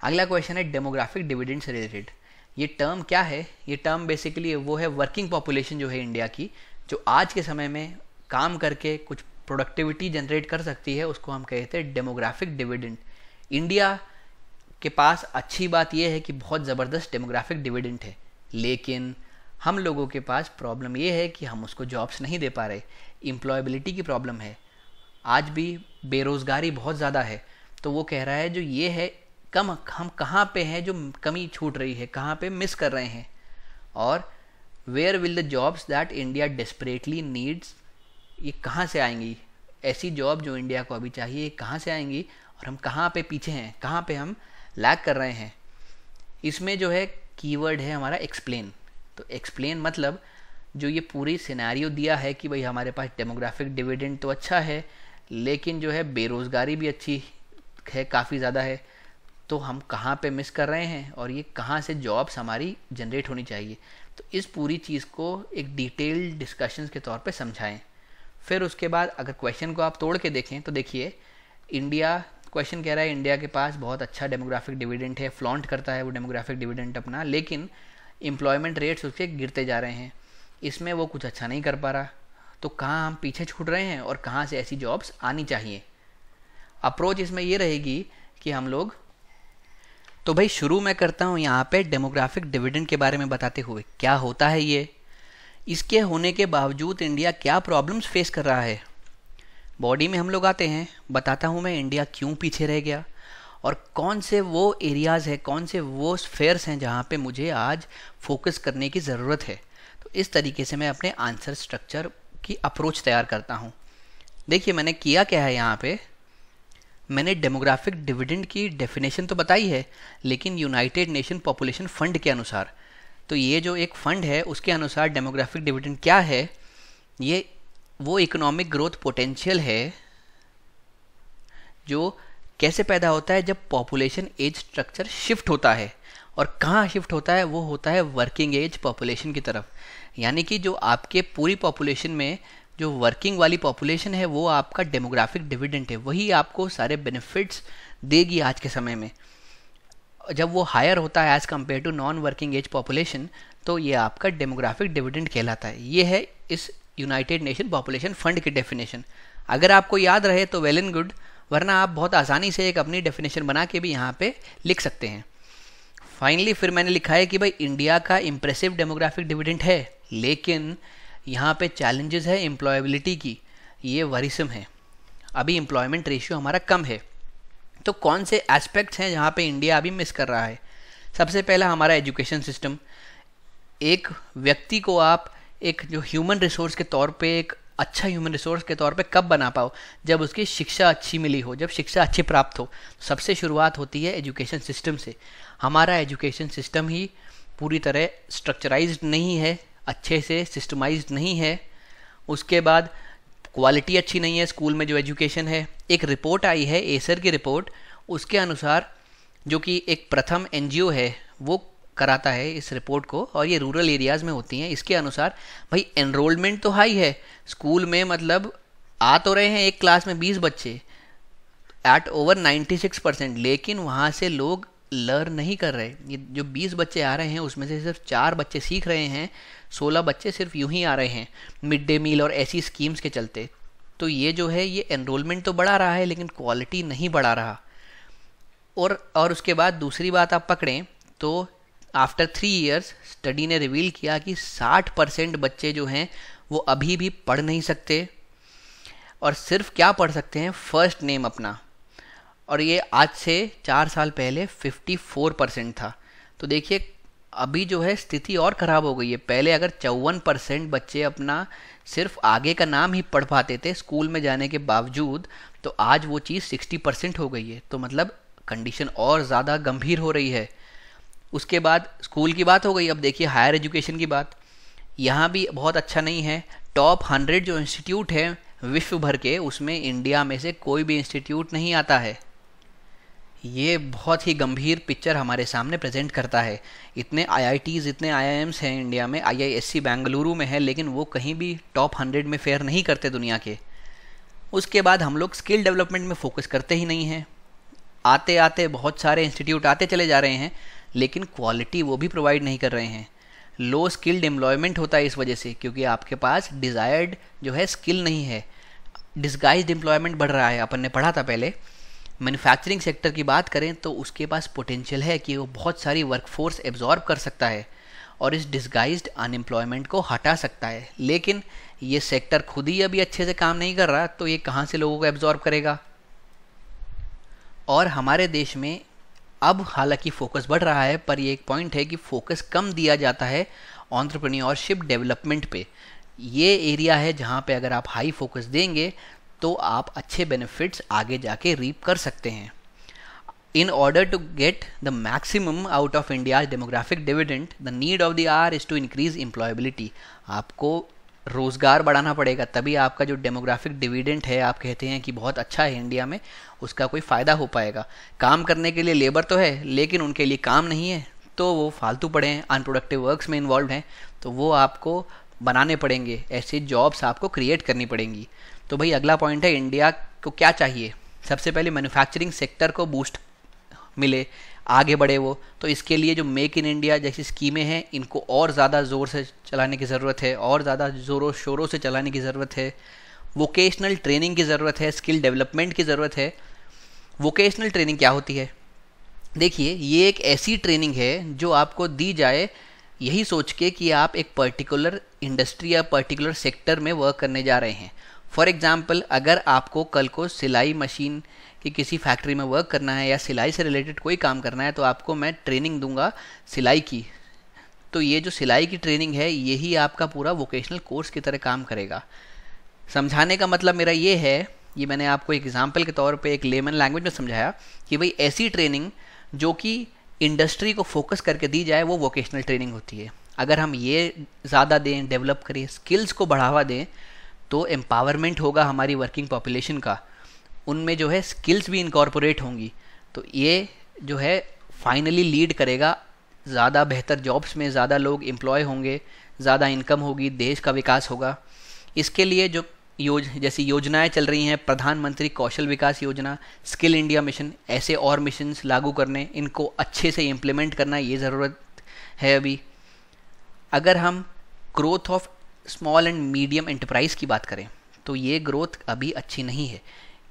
अगला क्वेश्चन है डेमोग्राफिक डिविडेंड से रिलेटेड ये टर्म क्या है? ये टर्म बेसिकली वो है वर्किंग पॉपुलेशन जो है इंडिया की, जो आज के समय में काम करके कुछ प्रोडक्टिविटी जनरेट कर सकती है, उसको हम कहते हैं डेमोग्राफिक डिविडेंड इंडिया के पास अच्छी बात यह है कि बहुत ज़बरदस्त डेमोग्राफिक डिविडेंड है। लेकिन हम लोगों के पास प्रॉब्लम ये है कि हम उसको जॉब्स नहीं दे पा रहे। एम्प्लॉयबिलिटी की प्रॉब्लम है। आज भी बेरोज़गारी बहुत ज़्यादा है। तो वो कह रहा है जो ये है, कम, हम कहाँ पे हैं जो कमी छूट रही है? कहाँ पे मिस कर रहे हैं? और where will the jobs that India desperately needs ये कहाँ से आएँगी? ऐसी जॉब जो इंडिया को अभी चाहिए कहाँ से आएँगी? और हम कहाँ पे पीछे हैं? कहाँ पे हम लैक कर रहे हैं। इसमें जो है कीवर्ड है हमारा एक्सप्लेन तो एक्सप्लेन मतलब जो ये पूरी सिनेरियो दिया है कि भाई हमारे पास डेमोग्राफिक डिविडेंड तो अच्छा है, लेकिन जो है बेरोज़गारी भी अच्छी है, काफ़ी ज़्यादा है। तो हम कहाँ पे मिस कर रहे हैं और ये कहाँ से जॉब्स हमारी जनरेट होनी चाहिए? तो इस पूरी चीज़ को एक डिटेल्ड डिस्कशंस के तौर पे समझाएँ। फिर उसके बाद अगर क्वेश्चन को आप तोड़ के देखें तो देखिए इंडिया क्वेश्चन कह रहा है, इंडिया के पास बहुत अच्छा डेमोग्राफिक डिविडेंट है फ्लॉन्ट करता है वो डेमोग्राफिक डिविडेंट अपना, लेकिन एम्प्लॉयमेंट रेट्स उसके गिरते जा रहे हैं। इसमें वो कुछ अच्छा नहीं कर पा रहा। तो कहाँ हम पीछे छूट रहे हैं और कहाँ से ऐसी जॉब्स आनी चाहिए? अप्रोच इसमें ये रहेगी कि हम लोग तो भाई शुरू मैं करता हूँ यहाँ पे डेमोग्राफिक डिविडेंड के बारे में बताते हुए। क्या होता है ये? इसके होने के बावजूद इंडिया क्या प्रॉब्लम्स फेस कर रहा है? बॉडी में हम लोग आते हैं, बताता हूँ मैं इंडिया क्यों पीछे रह गया और कौन से वो एरियाज़ हैं, कौन से वो स्फेयर्स हैं जहाँ पे मुझे आज फोकस करने की ज़रूरत है। तो इस तरीके से मैं अपने आंसर स्ट्रक्चर की अप्रोच तैयार करता हूँ। देखिए, मैंने किया क्या है यहाँ पे? मैंने डेमोग्राफिक डिविडेंड की डेफिनेशन तो बताई है, लेकिन यूनाइटेड नेशन पॉपुलेशन फंड के अनुसार। तो ये जो एक फ़ंड है, उसके अनुसार डेमोग्राफिक डिविडेंड क्या है, ये वो इकोनॉमिक ग्रोथ पोटेंशियल है जो कैसे पैदा होता है जब पॉपुलेशन एज स्ट्रक्चर शिफ्ट होता है। और कहाँ शिफ्ट होता है? वो होता है वर्किंग एज पॉपुलेशन की तरफ़। यानी कि जो आपके पूरी पॉपुलेशन में जो वर्किंग वाली पॉपुलेशन है, वो आपका डेमोग्राफिक डिविडेंट है। वही आपको सारे बेनिफिट्स देगी आज के समय में। जब वो हायर होता है as compare to non working age population तो ये आपका डेमोग्राफिक डिविडेंट कहलाता है। ये है इस यूनाइटेड नेशन पॉपुलेशन फंड की डेफिनेशन अगर आपको याद रहे तो वेल एंड गुड वरना आप बहुत आसानी से एक अपनी डेफिनेशन बना के भी यहाँ पे लिख सकते हैं। फाइनली फिर मैंने लिखा है कि भाई इंडिया का इम्प्रेसिव डेमोग्राफिक डिविडेंट है, लेकिन यहाँ पे चैलेंजेस है एम्प्लॉयबिलिटी की। ये वरिसम है। अभी एम्प्लॉयमेंट रेशियो हमारा कम है। तो कौन से एस्पेक्ट्स हैं जहाँ पे इंडिया अभी मिस कर रहा है? सबसे पहला हमारा एजुकेशन सिस्टम एक व्यक्ति को आप एक जो ह्यूमन रिसोर्स के तौर पे, एक अच्छा ह्यूमन रिसोर्स के तौर पे कब बना पाओ? जब उसकी शिक्षा अच्छी मिली हो, जब शिक्षा अच्छी प्राप्त हो। सबसे शुरुआत होती है एजुकेशन सिस्टम से। हमारा एजुकेशन सिस्टम ही पूरी तरह स्ट्रक्चराइज नहीं है, अच्छे से सिस्टमाइज नहीं है। उसके बाद क्वालिटी अच्छी नहीं है स्कूल में जो एजुकेशन है। एक रिपोर्ट आई है एसर की रिपोर्ट उसके अनुसार जो कि एक प्रथम एनजीओ है, वो कराता है इस रिपोर्ट को, और ये रूरल एरियाज़ में होती हैं। इसके अनुसार, भाई एनरोलमेंट तो हाई है। स्कूल में मतलब आ तो रहे हैं एक क्लास में 20 बच्चे एट ओवर 96 परसेंट लेकिन वहाँ से लोग लर्न नहीं कर रहे। ये जो 20 बच्चे आ रहे हैं, उसमें से सिर्फ़ चार बच्चे सीख रहे हैं 16 बच्चे सिर्फ़ यूँ ही आ रहे हैं मिड डे मील और ऐसी स्कीम्स के चलते। तो ये जो है, ये एनरोलमेंट तो बढ़ा रहा है, लेकिन क्वालिटी नहीं बढ़ा रहा। और और उसके बाद दूसरी बात आप पकड़ें तो आफ्टर थ्री ईयर्स स्टडी ने रिवील किया कि 60 परसेंट बच्चे जो हैं, वो अभी भी पढ़ नहीं सकते। और सिर्फ़ क्या पढ़ सकते हैं? फ़र्स्ट नेम अपना। और ये आज से चार साल पहले 54 परसेंट था। तो देखिए, अभी जो है, स्थिति और ख़राब हो गई है। पहले अगर चौवन परसेंट बच्चे अपना सिर्फ़ आगे का नाम ही पढ़ पाते थे, स्कूल में जाने के बावजूद तो आज वो चीज़ सिक्सटी परसेंट हो गई है। तो मतलब कंडीशन और ज़्यादा गंभीर हो रही है। उसके बाद स्कूल की बात हो गई, अब देखिए हायर एजुकेशन की बात। यहाँ भी बहुत अच्छा नहीं है। टॉप हंड्रेड जो इंस्टीट्यूट है विश्व भर के, उसमें इंडिया में से कोई भी इंस्टीट्यूट नहीं आता है। ये बहुत ही गंभीर पिक्चर हमारे सामने प्रेजेंट करता है। इतने आई इतने आई हैं इंडिया में आईआईएससी बेंगलुरु में है, लेकिन वो कहीं भी टॉप हंड्रेड में फेयर नहीं करते दुनिया के। उसके बाद हम लोग स्किल डेवलपमेंट में फोकस करते ही नहीं हैं। आते आते बहुत सारे इंस्टीट्यूट आते चले जा रहे हैं लेकिन क्वालिटी वो भी प्रोवाइड नहीं कर रहे हैं। लो स्किल्ड एम्प्लॉयमेंट होता है इस वजह से, क्योंकि आपके पास डिज़ायर्ड जो है स्किल नहीं है। डिस्गाइज एम्प्लॉयमेंट बढ़ रहा है, अपन ने पढ़ा था पहले। मैन्युफैक्चरिंग सेक्टर की बात करें तो उसके पास पोटेंशियल है कि वो बहुत सारी वर्कफोर्स एब्जॉर्ब कर सकता है और इस डिस्गाइज्ड अनएम्प्लॉयमेंट को हटा सकता है। लेकिन ये सेक्टर खुद ही अभी अच्छे से काम नहीं कर रहा तो ये कहाँ से लोगों को एब्जॉर्ब करेगा? और हमारे देश में अब हालाँकि फोकस बढ़ रहा है, पर ये एक पॉइंट है कि फोकस कम दिया जाता है ऑन्ट्रप्रन्योरशिप डेवलपमेंट पे। ये एरिया है जहाँ पे अगर आप हाई फोकस देंगे तो आप अच्छे बेनिफिट्स आगे जाके रीप कर सकते हैं। In order to get the maximum out of India demographic dividend the need of the hour is to increase employability आपको रोज़गार बढ़ाना पड़ेगा, तभी आपका जो डेमोग्राफिक डिविडेंट है, आप कहते हैं कि बहुत अच्छा है इंडिया में, उसका कोई फ़ायदा हो पाएगा। काम करने के लिए लेबर तो है, लेकिन उनके लिए काम नहीं है तो वो फालतू पड़े हैं अनप्रोडक्टिव वर्क्स में इन्वॉल्व हैं तो वो आपको बनाने पड़ेंगे, ऐसे जॉब्स आपको क्रिएट करनी पड़ेंगी। तो भाई, अगला पॉइंट है, इंडिया को क्या चाहिए? सबसे पहले मैन्युफैक्चरिंग सेक्टर को बूस्ट मिले आगे बढ़े वो। तो इसके लिए जो मेक इन इंडिया जैसी स्कीमें हैं, इनको और ज़्यादा ज़ोर से चलाने की ज़रूरत है, और ज़्यादा ज़ोरों, शोरों से चलाने की ज़रूरत है। वोकेशनल ट्रेनिंग की ज़रूरत है स्किल डेवलपमेंट की ज़रूरत है। वोकेशनल ट्रेनिंग क्या होती है? देखिए, ये एक ऐसी ट्रेनिंग है जो आपको दी जाए यही सोच के कि आप एक पर्टिकुलर इंडस्ट्री या पर्टिकुलर सेक्टर में वर्क करने जा रहे हैं। फॉर एग्ज़ाम्पल अगर आपको कल को सिलाई मशीन की किसी फैक्ट्री में वर्क करना है या सिलाई से रिलेटेड कोई काम करना है तो आपको मैं ट्रेनिंग दूँगा सिलाई की। तो ये जो सिलाई की ट्रेनिंग है, यही आपका पूरा वोकेशनल कोर्स की तरह काम करेगा। समझाने का मतलब मेरा ये है, ये मैंने आपको एग्ज़ाम्पल के तौर पे एक लेमन लैंग्वेज में समझाया कि भाई ऐसी ट्रेनिंग जो कि इंडस्ट्री को फोकस करके दी जाए, वो वोकेशनल ट्रेनिंग होती है। अगर हम ये ज़्यादा दें डेवलप करें स्किल्स को बढ़ावा दें तो एम्पावरमेंट होगा हमारी वर्किंग पॉपुलेशन का। उनमें जो है स्किल्स भी इनकॉर्पोरेट होंगी। तो ये जो है फाइनली लीड करेगा। ज़्यादा बेहतर जॉब्स में ज़्यादा लोग एम्प्लॉय होंगे, ज़्यादा इनकम होगी, देश का विकास होगा। इसके लिए जो योज, जैसी योजनाएँ चल रही हैं, प्रधानमंत्री कौशल विकास योजना स्किल इंडिया मिशन ऐसे और मिशन लागू करने, इनको अच्छे से इम्प्लीमेंट करना ये ज़रूरत है अभी। अगर हम growth of small and medium enterprise की बात करें तो ये ग्रोथ अभी अच्छी नहीं है।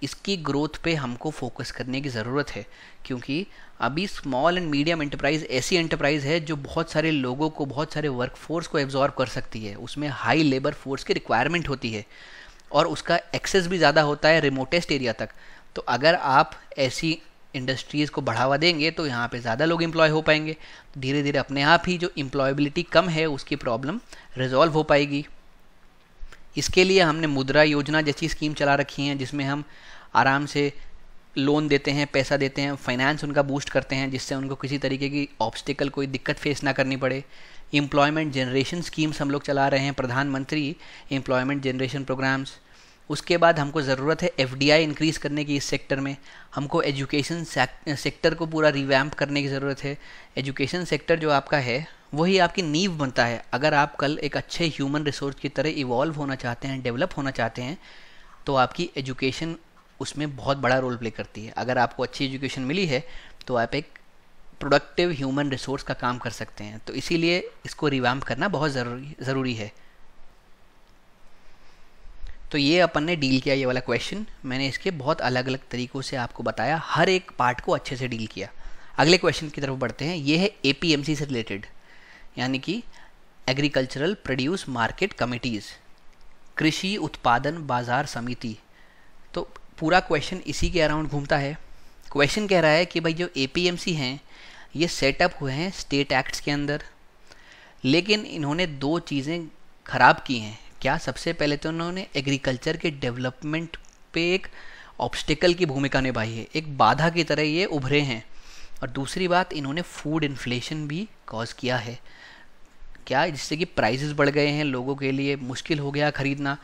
इसकी ग्रोथ पे हमको फोकस करने की ज़रूरत है, क्योंकि अभी स्मॉल एंड मीडियम एंटरप्राइज ऐसी एंटरप्राइज है जो बहुत सारे लोगों को, बहुत सारे वर्कफोर्स को एब्जॉर्व कर सकती है। उसमें हाई लेबर फोर्स की रिक्वायरमेंट होती है और उसका एक्सेस भी ज़्यादा होता है रिमोटेस्ट एरिया तक। तो अगर आप ऐसी इंडस्ट्रीज़ को बढ़ावा देंगे तो यहाँ पे ज़्यादा लोग एम्प्लॉय हो पाएँगे। धीरे धीरे अपने आप ही जो एम्प्लॉयबिलिटी कम है, उसकी प्रॉब्लम रिजॉल्व हो पाएगी। इसके लिए हमने मुद्रा योजना जैसी स्कीम चला रखी हैं, जिसमें हम आराम से लोन देते हैं, पैसा देते हैं फाइनेंस उनका बूस्ट करते हैं, जिससे उनको किसी तरीके की ऑब्स्टिकल कोई दिक्कत फेस ना करनी पड़े। एम्प्लॉयमेंट जनरेशन स्कीम्स हम लोग चला रहे हैं, प्रधानमंत्री एम्प्लॉयमेंट जनरेशन प्रोग्राम्स उसके बाद हमको ज़रूरत है एफ़ डी इंक्रीज़ करने की इस सेक्टर में। हमको एजुकेशन सेक्टर को पूरा रिवैम्प करने की ज़रूरत है। एजुकेशन सेक्टर जो आपका है, वही आपकी नींव बनता है। अगर आप कल एक अच्छे ह्यूमन रिसोर्स की तरह इवॉल्व होना चाहते हैं डेवलप होना चाहते हैं तो आपकी एजुकेशन उसमें बहुत बड़ा रोल प्ले करती है। अगर आपको अच्छी एजुकेशन मिली है तो आप एक प्रोडक्टिव ह्यूमन रिसोर्स का काम कर सकते हैं। तो इसीलिए इसको रिवैम्प करना बहुत ज़रूरी ज़रूरी है। तो ये अपन ने डील किया ये वाला क्वेश्चन मैंने इसके बहुत अलग अलग तरीक़ों से आपको बताया, हर एक पार्ट को अच्छे से डील किया। अगले क्वेश्चन की तरफ़ बढ़ते हैं। ये है APMC से रिलेटेड यानी कि एग्रीकल्चरल प्रोड्यूस मार्केट कमिटीज़ कृषि उत्पादन बाज़ार समिति। तो पूरा क्वेश्चन इसी के अराउंड घूमता है। क्वेश्चन कह रहा है कि भाई जो एपीएमसी हैं, ये सेटअप हुए हैं स्टेट एक्ट्स के अंदर। लेकिन इन्होंने दो चीज़ें ख़राब की हैं। क्या सबसे पहले तो उन्होंने एग्रीकल्चर के डेवलपमेंट पे एक ऑब्स्टिकल की भूमिका निभाई है। एक बाधा की तरह ये उभरे हैं। और दूसरी बात, इन्होंने फ़ूड इन्फ्लेशन भी कॉज किया है। क्या जिससे कि प्राइसेस बढ़ गए हैं लोगों के लिए, मुश्किल हो गया ख़रीदना।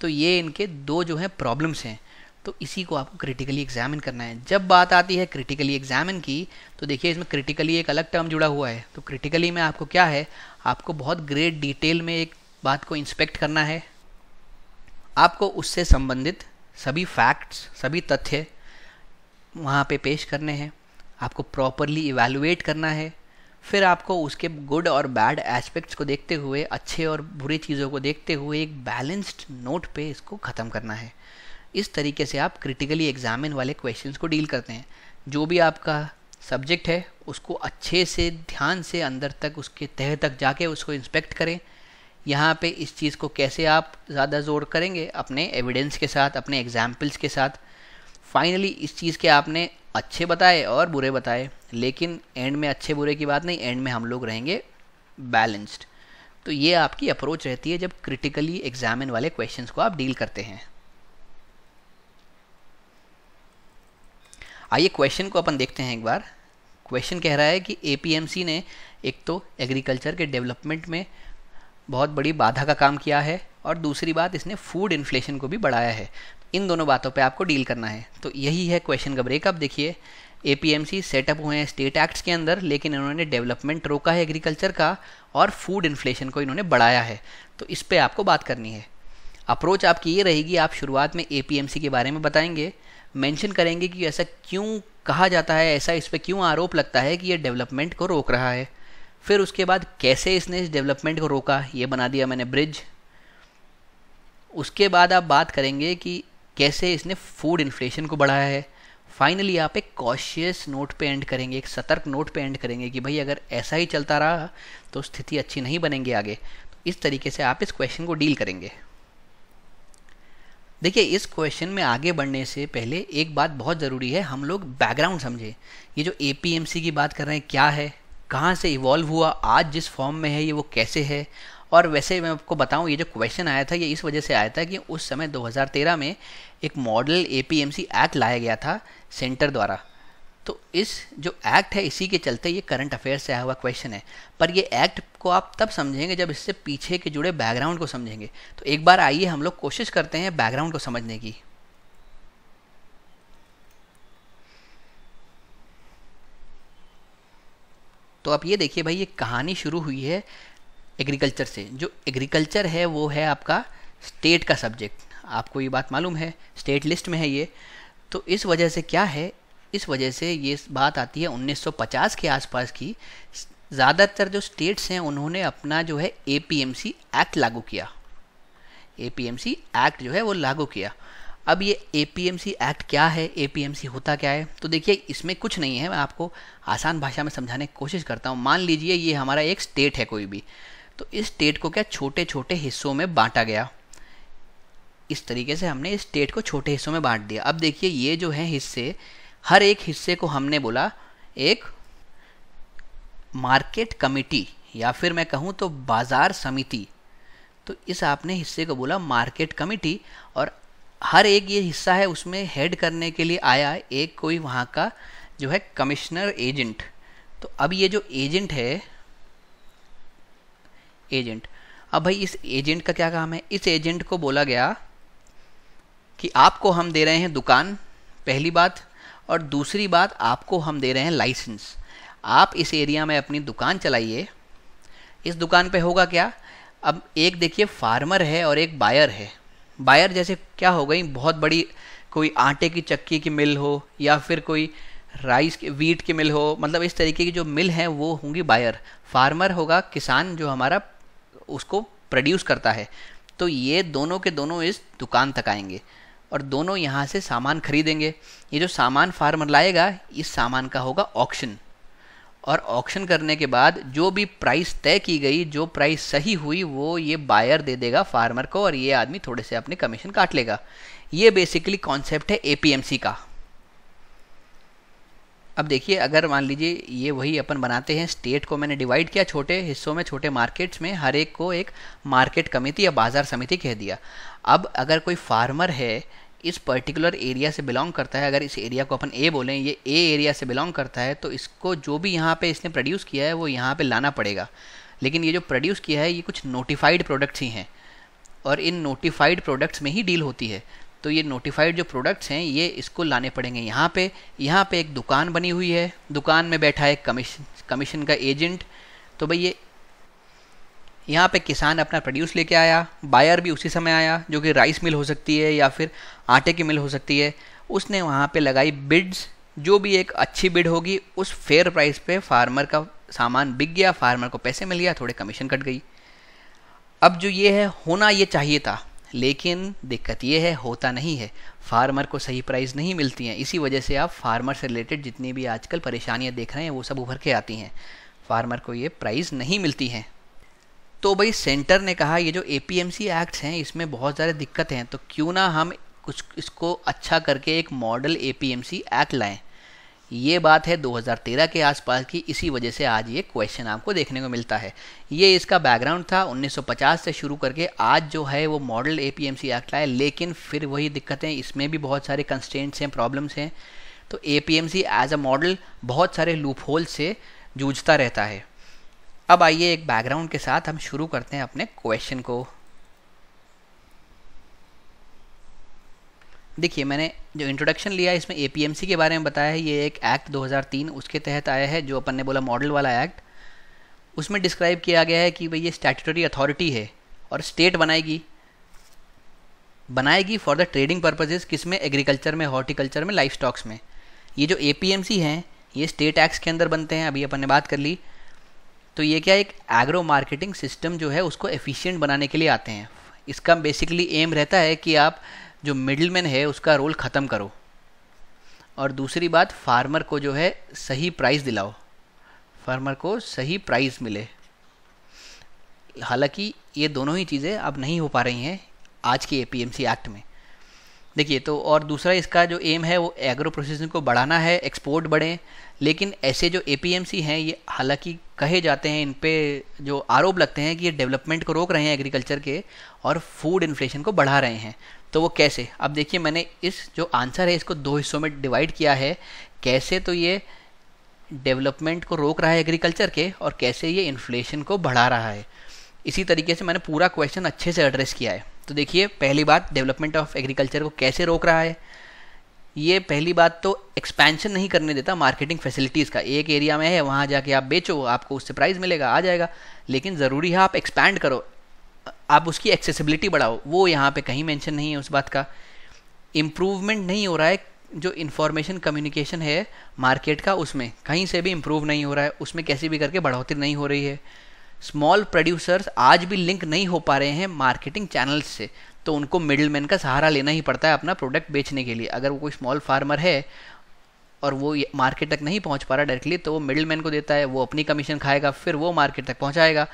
तो ये इनके दो जो हैं प्रॉब्लम्स हैं। तो इसी को आपको क्रिटिकली एग्जामिन करना है। जब बात आती है क्रिटिकली एग्जामिन की तो देखिए इसमें क्रिटिकली एक अलग टर्म जुड़ा हुआ है। तो क्रिटिकली में आपको क्या है? आपको बहुत ग्रेट डिटेल में एक बात को इंस्पेक्ट करना है। आपको उससे संबंधित सभी फैक्ट्स सभी तथ्य वहाँ पे पेश करने हैं। आपको प्रॉपरली इवेलुएट करना है। फिर आपको उसके गुड और बैड एस्पेक्ट्स को देखते हुए, अच्छे और बुरे चीज़ों को देखते हुए एक बैलेंस्ड नोट पे इसको ख़त्म करना है। इस तरीके से आप क्रिटिकली एग्जामिन वाले क्वेश्चंस को डील करते हैं। जो भी आपका सब्जेक्ट है, उसको अच्छे से ध्यान से अंदर तक, उसके तह तक जाके उसको इंस्पेक्ट करें। यहाँ पे इस चीज़ को कैसे आप ज़्यादा ज़ोर करेंगे, अपने एविडेंस के साथ, अपने एग्जाम्पल्स के साथ। फाइनली इस चीज़ के आपने अच्छे बताए और बुरे बताए, लेकिन एंड में अच्छे बुरे की बात नहीं एंड में हम लोग रहेंगे बैलेंस्ड तो ये आपकी अप्रोच रहती है जब क्रिटिकली एग्जामिन वाले क्वेश्चंस को आप डील करते हैं। आइए क्वेश्चन को अपन देखते हैं एक बार। क्वेश्चन कह रहा है कि एपीएमसी ने एक तो एग्रीकल्चर के डेवलपमेंट में बहुत बड़ी बाधा का काम किया है और दूसरी बात, इसने फ़ूड इन्फ्लेशन को भी बढ़ाया है। इन दोनों बातों पे आपको डील करना है। तो यही है क्वेश्चन का ब्रेकअप देखिए एपीएमसी सेटअप हुए हैं स्टेट एक्ट्स के अंदर, लेकिन इन्होंने डेवलपमेंट रोका है एग्रीकल्चर का और फ़ूड इन्फ्लेशन को इन्होंने बढ़ाया है। तो इस पर आपको बात करनी है। अप्रोच आपकी ये रहेगी, आप शुरुआत में एपीएमसी के बारे में बताएँगे। मेंशन करेंगे कि ऐसा क्यों कहा जाता है, ऐसा इस पर क्यों आरोप लगता है कि ये डेवलपमेंट को रोक रहा है। फिर उसके बाद कैसे इसने इस डेवलपमेंट को रोका, ये बना दिया मैंने ब्रिज। उसके बाद आप बात करेंगे कि कैसे इसने फ़ूड इन्फ्लेशन को बढ़ाया है। फाइनली आप एक कॉशियस नोट पे एंड करेंगे, एक सतर्क नोट पे एंड करेंगे कि भाई अगर ऐसा ही चलता रहा तो स्थिति अच्छी नहीं बनेंगे आगे। तो इस तरीके से आप इस क्वेश्चन को डील करेंगे। देखिए, इस क्वेश्चन में आगे बढ़ने से पहले एक बात बहुत ज़रूरी है, हम लोग बैकग्राउंड समझें। ये जो ए की बात कर रहे हैं, क्या है? कहाँ से इवॉल्व हुआ? आज जिस फॉर्म में है, ये वो कैसे है? और वैसे मैं आपको बताऊँ, ये जो क्वेश्चन आया था, ये इस वजह से आया था कि उस समय 2013 में एक मॉडल ए एक्ट लाया गया था सेंटर द्वारा। तो इस जो एक्ट है, इसी के चलते ये करंट अफेयर से आया हुआ क्वेश्चन है। पर ये एक्ट को आप तब समझेंगे जब इससे पीछे के जुड़े बैकग्राउंड को समझेंगे। तो एक बार आइए, हम लोग कोशिश करते हैं बैकग्राउंड को समझने की। तो आप ये देखिए भाई, ये कहानी शुरू हुई है एग्रीकल्चर से। जो एग्रीकल्चर है, वो है आपका स्टेट का सब्जेक्ट आपको ये बात मालूम है स्टेट लिस्ट में है ये। तो इस वजह से क्या है इस वजह से ये बात आती है 1950 के आसपास की। ज़्यादातर जो स्टेट्स हैं, उन्होंने अपना जो है एपीएमसी एक्ट लागू किया। एपीएमसी एक्ट जो है वो लागू किया। अब ये एपीएमसी एक्ट क्या है? एपीएमसी होता क्या है? तो देखिए, इसमें कुछ नहीं है। मैं आपको आसान भाषा में समझाने की कोशिश करता हूँ। मान लीजिए, ये हमारा एक स्टेट है कोई भी। तो इस स्टेट को क्या छोटे छोटे हिस्सों में बांटा गया। इस तरीके से हमने इस स्टेट को छोटे हिस्सों में बांट दिया। अब देखिए, ये जो है हिस्से हर एक हिस्से को हमने बोला, एक मार्केट कमिटी, या फिर मैं कहूँ तो बाज़ार समिति। तो इस आपने हिस्से को बोला मार्केट कमिटी, और हर एक ये हिस्सा है उसमें हेड करने के लिए आया एक कोई वहाँ का जो है कमिश्नर एजेंट। तो अब ये जो एजेंट है, एजेंट, अब भाई इस एजेंट का क्या काम है? इस एजेंट को बोला गया कि आपको हम दे रहे हैं दुकान, पहली बात और दूसरी बात आपको हम दे रहे हैं लाइसेंस आप इस एरिया में अपनी दुकान चलाइए। इस दुकान पे होगा क्या? अब एक देखिए फार्मर है और एक बायर है। बायर जैसे क्या हो गई? बहुत बड़ी कोई आटे की चक्की की मिल हो या फिर कोई राइस की वीट की मिल हो। मतलब इस तरीके की जो मिल है, वो होंगी बायर फार्मर होगा किसान जो हमारा उसको प्रोड्यूस करता है। तो ये दोनों के दोनों इस दुकान तक आएँगे। और दोनों यहाँ से सामान खरीदेंगे। ये जो सामान फार्मर लाएगा, इस सामान का होगा ऑक्शन और ऑक्शन करने के बाद जो भी प्राइस तय की गई, जो प्राइस सही हुई, वो ये बायर दे देगा फार्मर को और ये आदमी थोड़े से अपने कमीशन काट लेगा। ये बेसिकली कॉन्सेप्ट है एपीएमसी का। अब देखिए, अगर मान लीजिए ये वही अपन बनाते हैं स्टेट को मैंने डिवाइड किया छोटे हिस्सों में, छोटे मार्केट्स में, हर एक को एक मार्केट कमेटी या बाज़ार समिति कह दिया। अब अगर कोई फार्मर है, इस पर्टिकुलर एरिया से बिलोंग करता है, अगर इस एरिया को अपन ए बोलें, ये ए एरिया से बिलोंग करता है तो इसको जो भी यहाँ पे इसने प्रोड्यूस किया है, वो यहाँ पे लाना पड़ेगा। लेकिन ये जो प्रोड्यूस किया है, ये कुछ नोटिफाइड प्रोडक्ट्स ही हैं। और इन नोटिफाइड प्रोडक्ट्स में ही डील होती है। तो ये नोटिफाइड जो प्रोडक्ट्स हैं, ये इसको लाने पड़ेंगे यहाँ पे। यहाँ पे एक दुकान बनी हुई है। दुकान में बैठा है कमीशन कमीशन का एजेंट तो भाई ये यहाँ पे किसान अपना प्रोड्यूस लेके आया बायर भी उसी समय आया, जो कि राइस मिल हो सकती है या फिर आटे की मिल हो सकती है। उसने वहाँ पे लगाई बिड्स जो भी एक अच्छी बिड होगी, उस फेयर प्राइस पे फार्मर का सामान बिक गया फार्मर को पैसे मिल गया, थोड़े कमीशन कट गई। अब जो ये है, होना ये चाहिए था, लेकिन दिक्कत ये है, होता नहीं है। फार्मर को सही प्राइस नहीं मिलती हैं, इसी वजह से आप फार्मर से रिलेटेड जितनी भी आजकल परेशानियाँ देख रहे हैं, वो सब उभर के आती हैं। फार्मर को ये प्राइस नहीं मिलती हैं। तो भाई सेंटर ने कहा, ये जो A P M C acts हैं, इसमें बहुत सारे दिक्कत हैं तो क्यों ना हम कुछ इसको अच्छा करके एक model A P M C act लाएँ? ये बात है 2013 के आसपास की, इसी वजह से आज ये क्वेश्चन आपको देखने को मिलता है। ये इसका बैकग्राउंड था 1950 से शुरू करके आज जो है वो model A P M C act लाए, लेकिन फिर वही दिक्कतें, इसमें भी बहुत सारे कंस्टेंट्स हैं प्रॉब्लम्स हैं। तो A P M C as a model बहुत सारे लूप होल से जूझता रहता है। अब आइए एक बैकग्राउंड के साथ हम शुरू करते हैं अपने क्वेश्चन को। देखिए, मैंने जो इंट्रोडक्शन लिया इसमें एपीएमसी के बारे में बताया है। ये एक एक्ट 2003 उसके तहत आया है, जो अपन ने बोला मॉडल वाला एक्ट उसमें डिस्क्राइब किया गया है कि भाई ये स्टैट्यूटरी अथॉरिटी है और स्टेट बनाएगी। बनाएगी फॉर द ट्रेडिंग पर्पजेज किसमें एग्रीकल्चर में हॉर्टिकल्चर में। लाइफ स्टॉक्स में ये जो ए हैं, ये स्टेट एक्ट्स के अंदर बनते हैं। अभी अपन ने बात कर ली। तो ये क्या एक एग्रो मार्केटिंग सिस्टम जो है, उसको एफिशिएंट बनाने के लिए आते हैं। इसका बेसिकली एम रहता है कि आप जो मिडिलमैन है, उसका रोल ख़त्म करो। और दूसरी बात फार्मर को जो है, सही प्राइस दिलाओ। फार्मर को सही प्राइस मिले। हालाँकि ये दोनों ही चीज़ें अब नहीं हो पा रही हैं आज के ए एक्ट में। देखिए तो और दूसरा इसका जो एम है, वो एग्रो प्रोसेसिंग को बढ़ाना है एक्सपोर्ट बढ़े, लेकिन ऐसे जो एपीएमसी हैं, ये हालाँकि कहे जाते हैं, इन पे जो आरोप लगते हैं कि ये डेवलपमेंट को रोक रहे हैं एग्रीकल्चर के और फ़ूड इन्फ्लेशन को बढ़ा रहे हैं। तो वो कैसे? अब देखिए, मैंने इस जो आंसर है, इसको दो हिस्सों में डिवाइड किया है। कैसे तो ये डेवलपमेंट को रोक रहा है एग्रीकल्चर के और कैसे ये इन्फ्लेशन को बढ़ा रहा है। इसी तरीके से मैंने पूरा क्वेश्चन अच्छे से एड्रेस किया है। तो देखिए, पहली बात डेवलपमेंट ऑफ़ एग्रीकल्चर को कैसे रोक रहा है? ये पहली बात तो एक्सपेंशन नहीं करने देता मार्केटिंग फैसिलिटीज़ का। एक एरिया में है, वहाँ जाके आप बेचो, आपको उससे प्राइस मिलेगा, आ जाएगा। लेकिन ज़रूरी है आप एक्सपैंड करो। आप उसकी एक्सेसिबिलिटी बढ़ाओ। वो यहाँ पे कहीं मेंशन नहीं है उस बात का। इम्प्रूवमेंट नहीं हो रहा है, जो इन्फॉर्मेशन कम्युनिकेशन है मार्केट का, उसमें। कहीं से भी इम्प्रूव नहीं हो रहा है, उसमें कैसे भी करके बढ़ोतरी नहीं हो रही है। स्मॉल प्रोड्यूसर्स आज भी लिंक नहीं हो पा रहे हैं मार्केटिंग चैनल्स से तो उनको मिडिल मैन का सहारा लेना ही पड़ता है अपना प्रोडक्ट बेचने के लिए। अगर वो कोई स्मॉल फार्मर है और वो मार्केट तक नहीं पहुँच पा रहा डायरेक्टली तो वो मिडिल मैन को देता है, वो अपनी कमीशन खाएगा, फिर वो मार्केट तक पहुंचाएगा।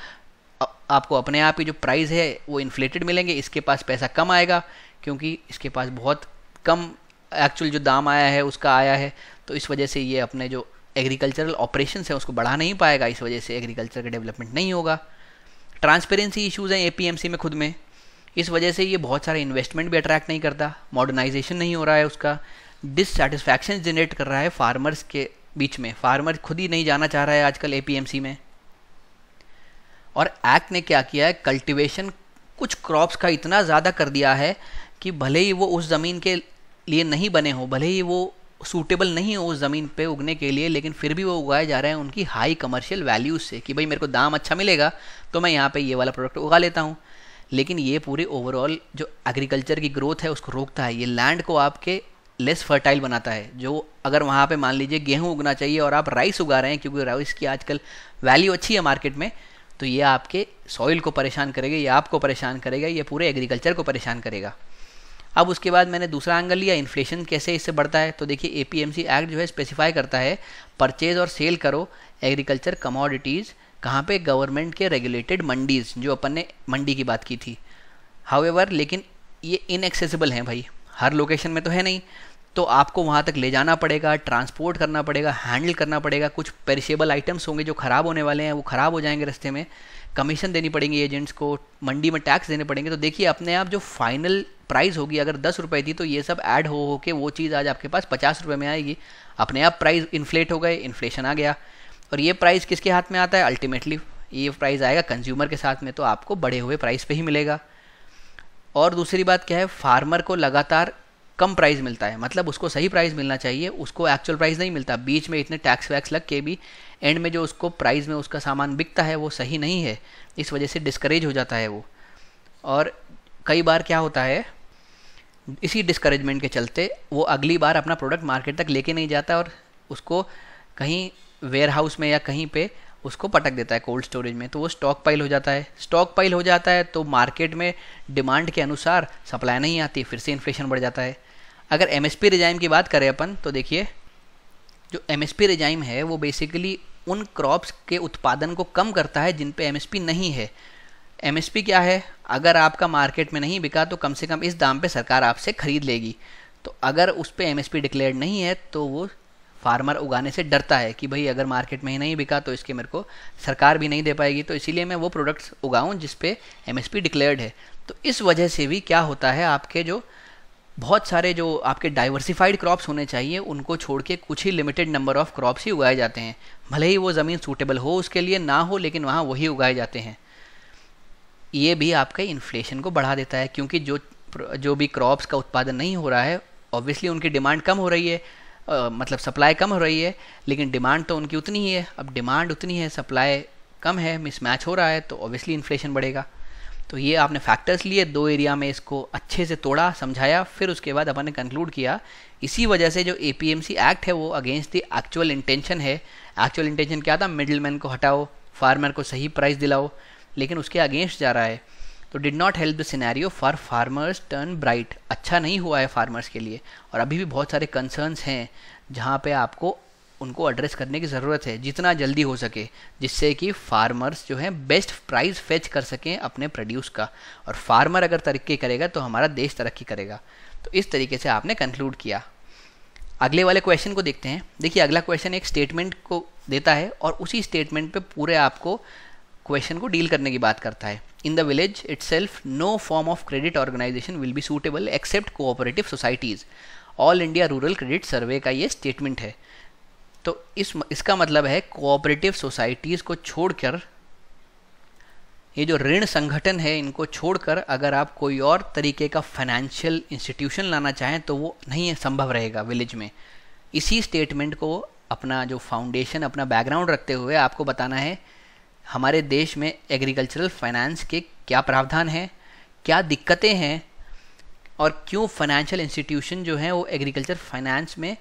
आपको अपने आप ही जो प्राइस है, वो इन्फ्लेटेड मिलेंगे, इसके पास पैसा कम आएगा, क्योंकि इसके पास बहुत कम एक्चुअल जो दाम आया है, उसका आया है तो इस वजह से ये अपने जो एग्रीकल्चरल ऑपरेशन है, उसको बढ़ा नहीं पाएगा, इस वजह से एग्रीकल्चर का डेवलपमेंट नहीं होगा। ट्रांसपेरेंसी इशूज़ हैं एपीएमसी में खुद में। इस वजह से ये बहुत सारे इन्वेस्टमेंट भी अट्रैक्ट नहीं करता मॉडर्नाइजेशन नहीं हो रहा है उसका। डिससेटिस्फैक्शन जनरेट कर रहा है फार्मर्स के बीच में। फार्मर खुद ही नहीं जाना चाह रहा है आजकल एपीएमसी में। और एक्ट ने क्या किया है? कल्टिवेशन कुछ क्रॉप्स का इतना ज़्यादा कर दिया है कि भले ही वो उस ज़मीन के लिए नहीं बने हो, भले ही वो सूटेबल नहीं हो उस ज़मीन पे उगने के लिए, लेकिन फिर भी वो उगाए जा रहे हैं उनकी हाई कमर्शियल वैल्यूज़ से कि भाई मेरे को दाम अच्छा मिलेगा तो मैं यहाँ पे ये वाला प्रोडक्ट उगा लेता हूँ। लेकिन ये पूरे ओवरऑल जो एग्रीकल्चर की ग्रोथ है, उसको रोकता है। ये लैंड को आपके लेस फर्टाइल बनाता है। जो अगर वहाँ पे मान लीजिए गेहूँ उगना चाहिए और आप राइस उगा रहे हैं, क्योंकि राइस की आजकल वैल्यू अच्छी है मार्केट में तो ये आपके सॉइल को परेशान करेगा, ये आपको परेशान करेगा, ये पूरे एग्रीकल्चर को परेशान करेगा। अब उसके बाद मैंने दूसरा एंगल लिया इन्फ्लेशन कैसे इससे बढ़ता है? तो देखिए एपीएमसी एक्ट जो है स्पेसिफाई करता है परचेज और सेल करो एग्रीकल्चर कमोडिटीज़ कहाँ पे? गवर्नमेंट के रेगुलेटेड मंडीज़, जो अपन ने मंडी की बात की थी। हाउएवर लेकिन ये इनएक्सेसिबल हैं भाई। हर लोकेशन में तो है नहीं। तो आपको वहाँ तक ले जाना पड़ेगा ट्रांसपोर्ट करना पड़ेगा हैंडल करना पड़ेगा। कुछ पेरिशेबल आइटम्स होंगे जो ख़राब होने वाले हैं, वो ख़राब हो जाएँगे रस्ते में। कमीशन देनी पड़ेंगी एजेंट्स को, मंडी में टैक्स देने पड़ेंगे। तो देखिए, अपने आप जो फाइनल प्राइस होगी, अगर दस रुपये थी तो ये सब ऐड हो हो के वो चीज़ आज आपके पास पचास रुपये में आएगी। अपने आप प्राइस इन्फ्लेट हो गए इन्फ्लेशन आ गया। और ये प्राइस किसके हाथ में आता है? अल्टीमेटली ये प्राइस आएगा कंज्यूमर के साथ में तो आपको बढ़े हुए प्राइस पे ही मिलेगा। और दूसरी बात क्या है? फार्मर को लगातार कम प्राइस मिलता है। मतलब उसको सही प्राइस मिलना चाहिए, उसको एक्चुअल प्राइस नहीं मिलता। बीच में इतने टैक्स वैक्स लग के भी एंड में जो उसको प्राइस में उसका सामान बिकता है वो सही नहीं है, इस वजह से डिस्करेज हो जाता है वो। और कई बार क्या होता है, इसी डिस्करेजमेंट के चलते वो अगली बार अपना प्रोडक्ट मार्केट तक लेके नहीं जाता और उसको कहीं वेयर हाउस में या कहीं पे उसको पटक देता है कोल्ड स्टोरेज में तो वो स्टॉक पाइल हो जाता है। स्टॉक पाइल हो जाता है तो मार्केट में डिमांड के अनुसार सप्लाई नहीं आती, फिर से इन्फ्लेशन बढ़ जाता है। अगर एम एस रिजाइम की बात करें अपन तो देखिए, जो एम एस रिजाइम है वो बेसिकली उन क्रॉप्स के उत्पादन को कम करता है जिन पे एम नहीं है। एमएसपी क्या है? अगर आपका मार्केट में नहीं बिका तो कम से कम इस दाम पे सरकार आपसे ख़रीद लेगी। तो अगर उस पर एम डिक्लेयर्ड नहीं है तो वो फार्मर उगाने से डरता है कि भाई अगर मार्केट में ही नहीं बिका तो इसके मेरे को सरकार भी नहीं दे पाएगी। तो इसीलिए मैं वो प्रोडक्ट्स उगाऊँ जिस पे एम डिक्लेयर्ड है। तो इस वजह से भी क्या होता है आपके जो बहुत सारे जो आपके डाइवर्सिफाइड क्रॉप्स होने चाहिए उनको छोड़ के कुछ ही लिमिटेड नंबर ऑफ़ क्रॉप्स ही उगाए जाते हैं। भले ही वो ज़मीन सूटेबल हो उसके लिए ना हो लेकिन वहाँ वही उगाए जाते हैं। ये भी आपके इन्फ्लेशन को बढ़ा देता है क्योंकि जो जो भी क्रॉप्स का उत्पादन नहीं हो रहा है ऑब्वियसली उनकी डिमांड कम हो रही है आ, मतलब सप्लाई कम हो रही है लेकिन डिमांड तो उनकी उतनी ही है। अब डिमांड उतनी है सप्लाई कम है मिसमैच हो रहा है तो ऑब्वियसली इन्फ्लेशन बढ़ेगा। तो ये आपने फैक्टर्स लिए, दो एरिया में इसको अच्छे से तोड़ा, समझाया, फिर उसके बाद अपन ने कंक्लूड किया। इसी वजह से जो एपीएमसी एक्ट है, वो अगेंस्ट द एक्चुअल इंटेंशन है। एक्चुअल इंटेंशन क्या था? मिडिल को हटाओ फार्मर को सही प्राइस दिलाओ, लेकिन उसके अगेंस्ट जा रहा है। तो did not help the scenario for farmers turn bright अच्छा नहीं हुआ है फार्मर्स के लिए। और अभी भी बहुत सारे कंसर्न्स हैं, जहाँ पे आपको उनको एड्रेस करने की ज़रूरत है, जितना जल्दी हो सके, जिससे कि फार्मर्स जो हैं बेस्ट प्राइस फेच कर सकें अपने प्रोड्यूस का। और फार्मर अगर तरक्की करेगा तो हमारा देश तरक्की करेगा। तो इस तरीके से आपने कंक्लूड किया। अगले वाले क्वेश्चन को देखते हैं। देखिए, अगला क्वेश्चन एक स्टेटमेंट को देता है और उसी स्टेटमेंट पे पूरे आपको क्वेश्चन को डील करने की बात करता है। In the village itself no form of credit organisation will be suitable except cooperative societies all India rural credit survey का ये स्टेटमेंट है। तो इस, इसका मतलब है कोऑपरेटिव सोसाइटीज़ को छोड़कर, ये जो ऋण संगठन है, इनको छोड़कर अगर आप कोई और तरीके का फाइनेंशियल इंस्टीट्यूशन लाना चाहें तो वो नहीं संभव रहेगा विलेज में। इसी स्टेटमेंट को अपना जो फाउंडेशन अपना बैकग्राउंड रखते हुए आपको बताना है, हमारे देश में एग्रीकल्चरल फाइनेंस के क्या प्रावधान हैं, क्या दिक्कतें हैं, और क्यों फाइनेंशियल इंस्टीट्यूशन जो हैं, वो एग्रीकल्चर फाइनेंस में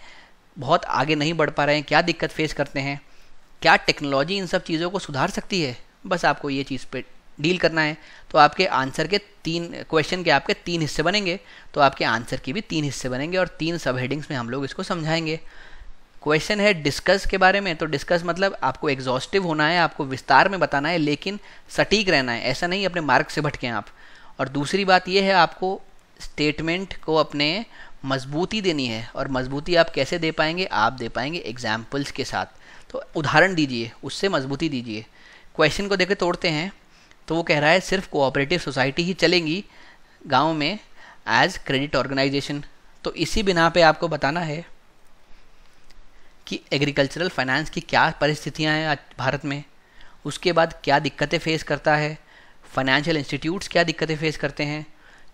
बहुत आगे नहीं बढ़ पा रहे हैं, क्या दिक्कत फेस करते हैं? क्या टेक्नोलॉजी इन सब चीज़ों को सुधार सकती है? बस आपको ये चीज़ पे डील करना है। तो आपके आंसर के तीन क्वेश्चन के आपके तीन हिस्से बनेंगे। तो आपके आंसर के भी तीन हिस्से बनेंगे और तीन सब हेडिंग्स में हम लोग इसको समझाएँगे। क्वेश्चन है डिस्कस के बारे में। तो डिस्कस मतलब आपको एग्जॉस्टिव होना है, आपको विस्तार में बताना है, लेकिन सटीक रहना है। ऐसा नहीं, अपने मार्क से भटके आप। और दूसरी बात यह है, आपको स्टेटमेंट को अपने मजबूती देनी है और मजबूती आप कैसे दे पाएँगे? आप दे पाएँगे एग्जाम्पल्स के साथ। तो उदाहरण दीजिए, उससे मजबूती दीजिए। क्वेश्चन को देखे तोड़ते हैं तो वो कह रहा है, सिर्फ़ कोऑपरेटिव सोसाइटी ही चलेंगी गाँव में एज क्रेडिट ऑर्गेनाइजेशन तो इसी बिना पे आपको बताना है कि एग्रीकल्चरल फाइनेंस की क्या परिस्थितियाँ हैं आज भारत में। उसके बाद क्या दिक्कतें फेस करता है? फाइनेंशियल इंस्टीट्यूट्स क्या दिक्कतें फेस करते हैं?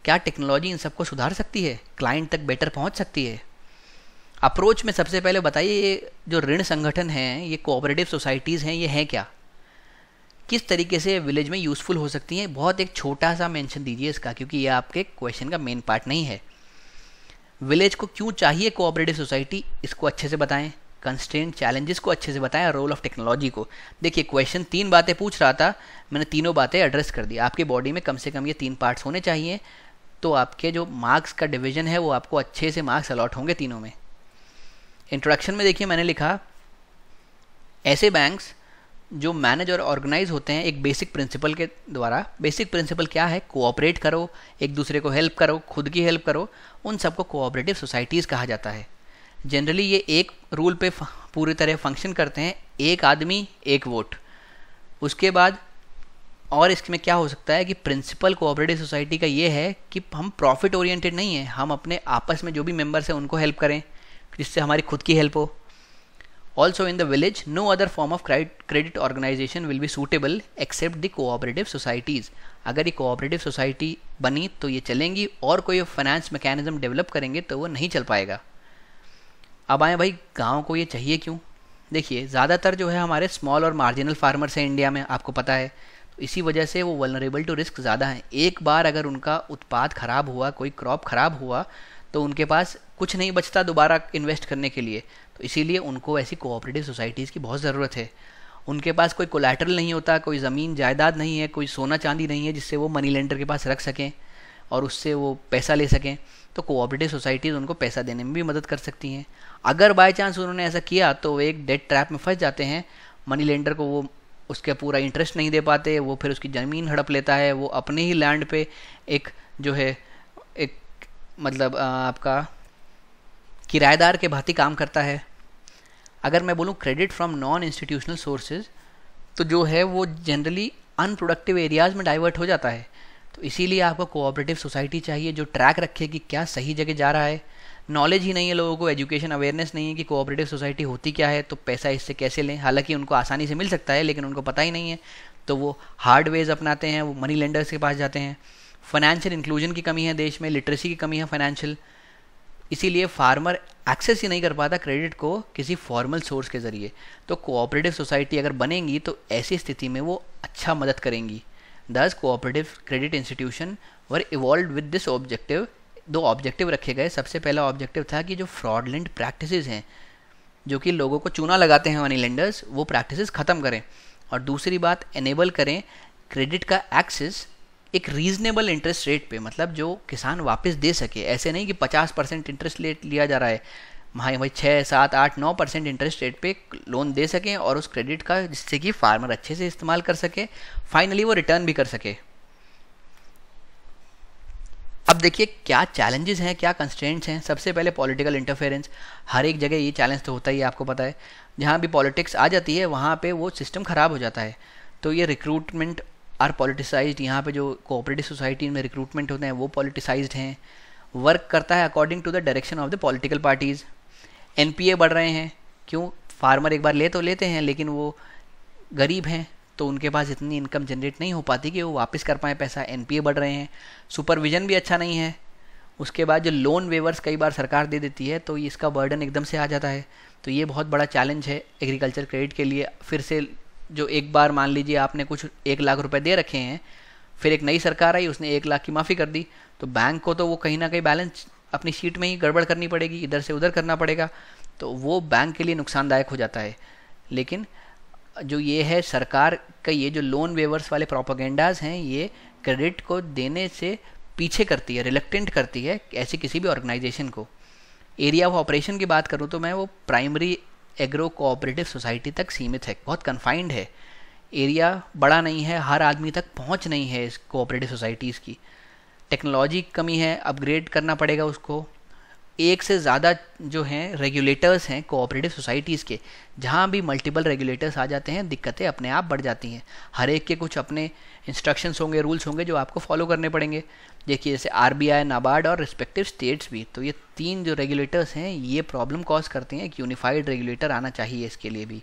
क्या टेक्नोलॉजी इन सबको सुधार सकती है? क्लाइंट तक बेटर पहुँच सकती है? अप्रोच में सबसे पहले बताइए ये जो ऋण संगठन हैं, ये कोऑपरेटिव सोसाइटीज़ हैं, ये हैं क्या? किस तरीके से विलेज में यूज़फुल हो सकती हैं? बहुत एक छोटा सा मेंशन दीजिए इसका, क्योंकि ये आपके क्वेश्चन का मेन पार्ट नहीं है। विलेज को क्यों चाहिए कोऑपरेटिव सोसाइटी इसको अच्छे से बताएँ। कंस्टेंट चैलेंजेस को अच्छे से बताएँ रोल ऑफ़ टेक्नोलॉजी को। देखिए क्वेश्चन तीन बातें पूछ रहा था, मैंने तीनों बातें एड्रेस कर दी। आपकी बॉडी में कम से कम ये तीन पार्ट्स होने चाहिए। तो आपके जो मार्क्स का डिवीज़न है, वो आपको अच्छे से मार्क्स अलॉट होंगे तीनों में। इंट्रोडक्शन में देखिए मैंने लिखा, ऐसे बैंक्स जो मैनेज और ऑर्गेनाइज होते हैं, एक बेसिक प्रिंसिपल के द्वारा। बेसिक प्रिंसिपल क्या है? कोऑपरेट करो, एक दूसरे को हेल्प करो, खुद की हेल्प करो। उन सबको कोऑपरेटिव सोसाइटीज़ कहा जाता है। जनरली ये एक रूल पे पूरी तरह फ़ंक्शन करते हैं, एक आदमी, एक वोट उसके बाद और इसमें क्या हो सकता है कि प्रिंसिपल कोऑपरेटिव सोसाइटी का ये है कि हम प्रॉफिट ओरिएंटेड नहीं है, हम अपने आपस में जो भी मेंबर्स हैं उनको हेल्प करें, जिससे हमारी खुद की हेल्प हो। Also in the village no other form of credit organisation will be suitable except the cooperative societies अगर ये कोऑपरेटिव सोसाइटी बनी तो ये चलेंगी और कोई फाइनेंस मैकेनिज्म डेवलप करेंगे तो वो नहीं चल पाएगा। अब आए भाई, गाँव को ये चाहिए क्यों? देखिए, ज़्यादातर जो है हमारे स्मॉल और मार्जिनल फार्मर्स हैं इंडिया में, आपको पता है। इसी वजह से वो वलनरेबल टू रिस्क ज़्यादा हैं। एक बार अगर उनका उत्पाद ख़राब हुआ, कोई क्रॉप ख़राब हुआ तो उनके पास कुछ नहीं बचता दोबारा इन्वेस्ट करने के लिए। तो इसीलिए उनको ऐसी कोऑपरेटिव सोसाइटीज़ की बहुत ज़रूरत है। उनके पास कोई कोलेटरल नहीं होता, कोई ज़मीन, जायदाद नहीं है, कोई सोना चांदी नहीं है, जिससे वो मनी लेंडर के पास रख सकें और उससे वो पैसा ले सकें। तो कोऑपरेटिव सोसाइटीज़ उनको पैसा देने में भी मदद कर सकती हैं। अगर बाय चांस उन्होंने ऐसा किया तो वो एक डेट ट्रैप में फंस जाते हैं। मनी लेंडर को वो उसके पूरा इंटरेस्ट नहीं दे पाते, वो फिर उसकी ज़मीन हड़प लेता है, वो अपने ही लैंड पे एक जो है, एक मतलब आपका किराएदार के भांति काम करता है। अगर मैं बोलूँ credit from non institutional sources तो जो है वो जनरली अनप्रोडक्टिव एरियाज़ में डाइवर्ट हो जाता है। तो इसीलिए आपको कोऑपरेटिव सोसाइटी चाहिए जो ट्रैक रखे कि क्या सही जगह जा रहा है नॉलेज ही नहीं है लोगों को एजुकेशन अवेयरनेस नहीं है कि कोऑपरेटिव सोसाइटी होती क्या है तो पैसा इससे कैसे लें? हालाँकि उनको आसानी से मिल सकता है, लेकिन उनको पता ही नहीं है। तो वो हार्ड वेज अपनाते हैं, वो मनी लेंडर्स के पास जाते हैं। फाइनेंशियल इंक्लूजन की कमी है देश में लिटरेसी की कमी है फाइनेंशियल इसीलिए फार्मर एक्सेस ही नहीं कर पाता क्रेडिट को किसी फॉर्मल सोर्स के ज़रिए। तो कोऑपरेटिव सोसाइटी अगर बनेंगी तो ऐसी स्थिति में वो अच्छा मदद करेंगी। Thus cooperative credit institution were evolve with this objective दो ऑब्जेक्टिव रखे गए। सबसे पहला ऑब्जेक्टिव था कि जो फ्रॉडलेंट प्रैक्टिसेस हैं, जो कि लोगों को चूना लगाते हैं मनी लेंडर्स वो प्रैक्टिसेस ख़त्म करें। और दूसरी बात एनेबल करें क्रेडिट का एक्सेस एक रीजनेबल इंटरेस्ट रेट पे मतलब जो किसान वापस दे सके। ऐसे नहीं कि 50 परसेंट इंटरेस्ट रेट लिया जा रहा है। भाई भाई छः, सात, आठ, नौ परसेंट इंटरेस्ट रेट पे लोन दे सकें और उस क्रेडिट का, जिससे कि फार्मर अच्छे से इस्तेमाल कर सके। फाइनली वो रिटर्न भी कर सके। अब देखिए क्या चैलेंजेस हैं, क्या कंस्टेंट्स हैं। सबसे पहले पॉलिटिकल इंटरफेरेंस हर एक जगह ये चैलेंज तो होता ही है, आपको पता है। जहाँ भी पॉलिटिक्स आ जाती है, वहाँ पे वो सिस्टम ख़राब हो जाता है। तो ये रिक्रूटमेंट आर पॉलिटिसाइज यहाँ पे जो कोऑपरेटिव सोसाइटी में रिक्रूटमेंट होते हैं, वो पॉलिटिसाइज हैं। वर्क करता है according to the direction of the political parties NPA बढ़ रहे हैं। क्यों? फार्मर एक बार ले तो लेते हैं, लेकिन वो गरीब हैं। तो उनके पास इतनी इनकम जनरेट नहीं हो पाती कि वो वापस कर पाएँ, पैसा एनपीए बढ़ रहे हैं। सुपरविजन भी अच्छा नहीं है। उसके बाद जो लोन वेवर्स कई बार सरकार दे देती है तो इसका बर्डन एकदम से आ जाता है। तो ये बहुत बड़ा चैलेंज है एग्रीकल्चर क्रेडिट के लिए। फिर से जो एक बार मान लीजिए आपने कुछ एक लाख रुपए दे रखे हैं, फिर एक नई सरकार आई, उसने एक लाख की माफ़ी कर दी तो बैंक को तो वो कहीं ना कहीं बैलेंस अपनी शीट में ही गड़बड़ करनी पड़ेगी, इधर से उधर करना पड़ेगा। तो वो बैंक के लिए नुकसानदायक हो जाता है। लेकिन जो ये है, सरकार का ये जो लोन वेवर्स वाले प्रोपागेंडाज हैं, ये क्रेडिट को देने से पीछे करती है रिलेक्टेंट करती है ऐसी किसी भी ऑर्गेनाइजेशन को। एरिया ऑफ़ ऑपरेशन की बात करूँ तो मैं, वो प्राइमरी एग्रो कोऑपरेटिव सोसाइटी तक सीमित है, बहुत कन्फाइंड है। एरिया बड़ा नहीं है, हर आदमी तक पहुँच नहीं है इस कोऑपरेटिव सोसाइटीज़ की। टेक्नोलॉजी कमी है अपग्रेड करना पड़ेगा उसको। एक से ज़्यादा जो हैं रेगुलेटर्स हैं कोऑपरेटिव सोसाइटीज़ के, जहाँ भी मल्टीपल रेगुलेटर्स आ जाते हैं, दिक्कतें अपने आप बढ़ जाती हैं। हर एक के कुछ अपने इंस्ट्रक्शंस होंगे रूल्स होंगे, जो आपको फॉलो करने पड़ेंगे। देखिए, जैसे आर बी आई नाबार्ड और रिस्पेक्टिव स्टेट्स भी तो ये तीन जो रेगुलेटर्स हैं, ये प्रॉब्लम कॉज करते हैं कि यूनिफाइड रेगुलेटर आना चाहिए इसके लिए भी।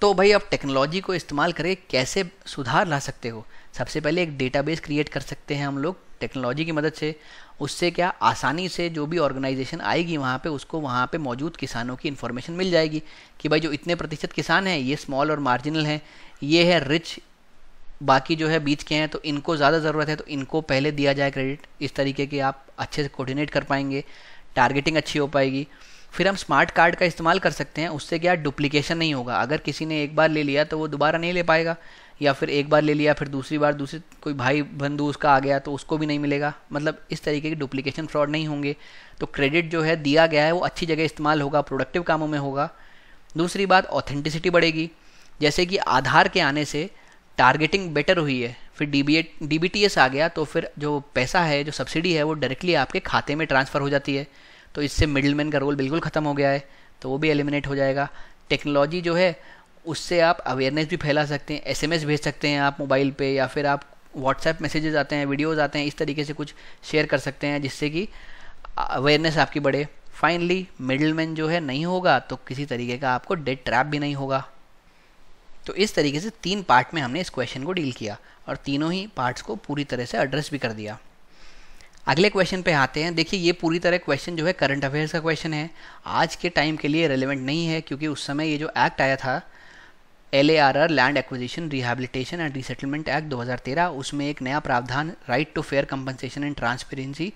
तो भाई आप टेक्नोलॉजी को इस्तेमाल करके कैसे सुधार ला सकते हो? सबसे पहले एक डेटाबेस क्रिएट कर सकते हैं हम लोग टेक्नोलॉजी की मदद से। उससे क्या? आसानी से जो भी ऑर्गेनाइजेशन आएगी वहाँ पे, उसको वहाँ पे मौजूद किसानों की इन्फॉर्मेशन मिल जाएगी कि भाई जो इतने प्रतिशत किसान हैं, ये स्मॉल और मार्जिनल हैं, ये है रिच बाकी जो है बीच के हैं तो इनको ज़्यादा ज़रूरत है तो इनको पहले दिया जाए क्रेडिट इस तरीके के आप अच्छे से कोऑर्डिनेट कर पाएँगे टारगेटिंग अच्छी हो पाएगी। फिर हम स्मार्ट कार्ड का इस्तेमाल कर सकते हैं, उससे क्या? डुप्लीकेशन नहीं होगा। अगर किसी ने एक बार ले लिया तो वो दोबारा नहीं ले पाएगा। या फिर एक बार ले लिया, फिर दूसरी बार, दूसरी, कोई भाई बंधु उसका आ गया तो उसको भी नहीं मिलेगा। मतलब इस तरीके की डुप्लीकेशन फ्रॉड नहीं होंगे। तो क्रेडिट जो है दिया गया है, वो अच्छी जगह इस्तेमाल होगा प्रोडक्टिव कामों में होगा। दूसरी बात ऑथेंटिसिटी बढ़ेगी। जैसे कि आधार के आने से टारगेटिंग बेटर हुई है। फिर डी बी आ गया तो फिर जो पैसा है, जो सब्सिडी है, वो डायरेक्टली आपके खाते में ट्रांसफ़र हो जाती है। तो इससे मिडिलमैन का रोल बिल्कुल ख़त्म हो गया है तो वो भी एलिमिनेट हो जाएगा। टेक्नोलॉजी जो है उससे आप अवेयरनेस भी फैला सकते हैं एसएमएस भेज सकते हैं आप मोबाइल पे या फिर आप व्हाट्सएप मैसेजेस आते हैं वीडियोज़ आते हैं, इस तरीके से कुछ शेयर कर सकते हैं जिससे कि अवेयरनेस आपकी बढ़े। फाइनली मिडिलमैन जो है नहीं होगा तो किसी तरीके का आपको डेड ट्रैप भी नहीं होगा। तो इस तरीके से तीन पार्ट में हमने इस क्वेश्चन को डील किया और तीनों ही पार्ट्स को पूरी तरह से एड्रेस भी कर दिया। अगले क्वेश्चन पे आते हैं। देखिए, ये पूरी तरह क्वेश्चन जो है करंट अफेयर्स का क्वेश्चन है। आज के टाइम के लिए रेलिवेंट नहीं है क्योंकि उस समय ये जो एक्ट आया था L land acquisition rehabilitation and resettlement act 2013 उसमें एक नया प्रावधान right to fair compensation and transparency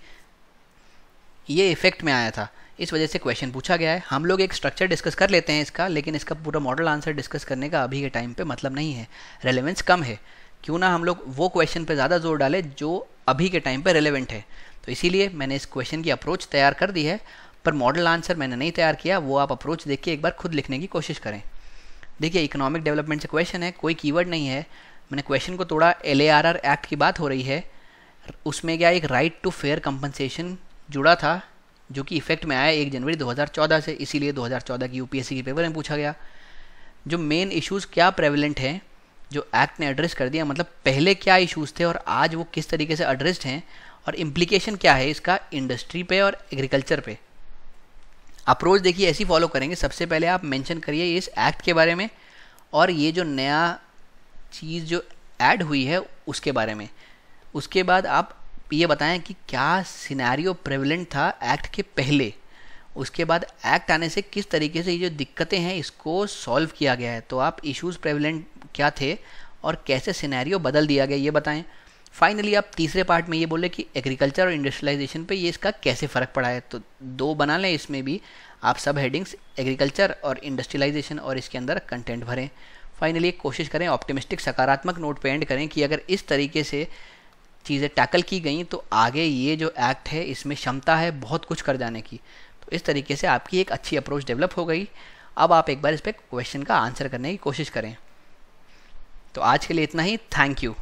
ये इफ़ेक्ट में आया था। इस वजह से क्वेश्चन पूछा गया है। हम लोग एक स्ट्रक्चर डिस्कस कर लेते हैं इसका, लेकिन इसका पूरा मॉडल आंसर डिस्कस करने का अभी के टाइम पे मतलब नहीं है। रेलेवेंस कम है। क्यों ना हम लोग वो क्वेश्चन पे ज़्यादा ज़ोर डालें जो अभी के टाइम पे रेलेवेंट है। तो इसीलिए मैंने इस क्वेश्चन की अप्रोच तैयार कर दी है, पर मॉडल आंसर मैंने नहीं तैयार किया। वो आप अप्रोच देख के एक बार खुद लिखने की कोशिश करें। देखिए इकोनॉमिक डेवलपमेंट से क्वेश्चन है, कोई कीवर्ड नहीं है। मैंने क्वेश्चन को तोड़ा एलएआरआर एक्ट की बात हो रही है। उसमें क्या एक राइट टू फेयर कंपनसेशन जुड़ा था, जो कि इफ़ेक्ट में आया एक जनवरी 2014 से, इसीलिए 2014 की यूपीएससी के पेपर में पूछा गया। जो मेन इश्यूज़ क्या प्रेवलेंट हैं, जो एक्ट ने एड्रेस कर दिया मतलब पहले क्या इश्यूज़ थे और आज वो किस तरीके से एड्रेस्ड हैं, और इम्प्लीकेशन क्या है इसका इंडस्ट्री पे और एग्रीकल्चर पे। अप्रोच देखिए, ऐसी फॉलो करेंगे। सबसे पहले आप मेंशन करिए इस एक्ट के बारे में और ये जो नया चीज़ जो ऐड हुई है, उसके बारे में। उसके बाद आप ये बताएँ कि क्या सिनेरियो प्रेवलेंट था एक्ट के पहले। उसके बाद एक्ट आने से किस तरीके से ये जो दिक्कतें हैं, इसको सॉल्व किया गया है। तो आप इश्यूज़ प्रेवलेंट क्या थे और कैसे सिनेरियो बदल दिया गया, ये बताएँ। फाइनली आप तीसरे पार्ट में ये बोले कि एग्रीकल्चर और इंडस्ट्रियलाइजेशन पे ये इसका कैसे फ़र्क पड़ा है? तो दो बना लें, इसमें भी आप सब हेडिंग्स एग्रीकल्चर और इंडस्ट्रियलाइजेशन और इसके अंदर कंटेंट भरें। फाइनली कोशिश करें ऑप्टिमिस्टिक सकारात्मक नोट पे एंड करें कि अगर इस तरीके से चीज़ें टैकल की गई तो आगे ये जो एक्ट है, इसमें क्षमता है बहुत कुछ कर जाने की। तो इस तरीके से आपकी एक अच्छी अप्रोच डेवलप हो गई। अब आप एक बार इस पर क्वेश्चन का आंसर करने की कोशिश करें। तो आज के लिए इतना ही। Thank you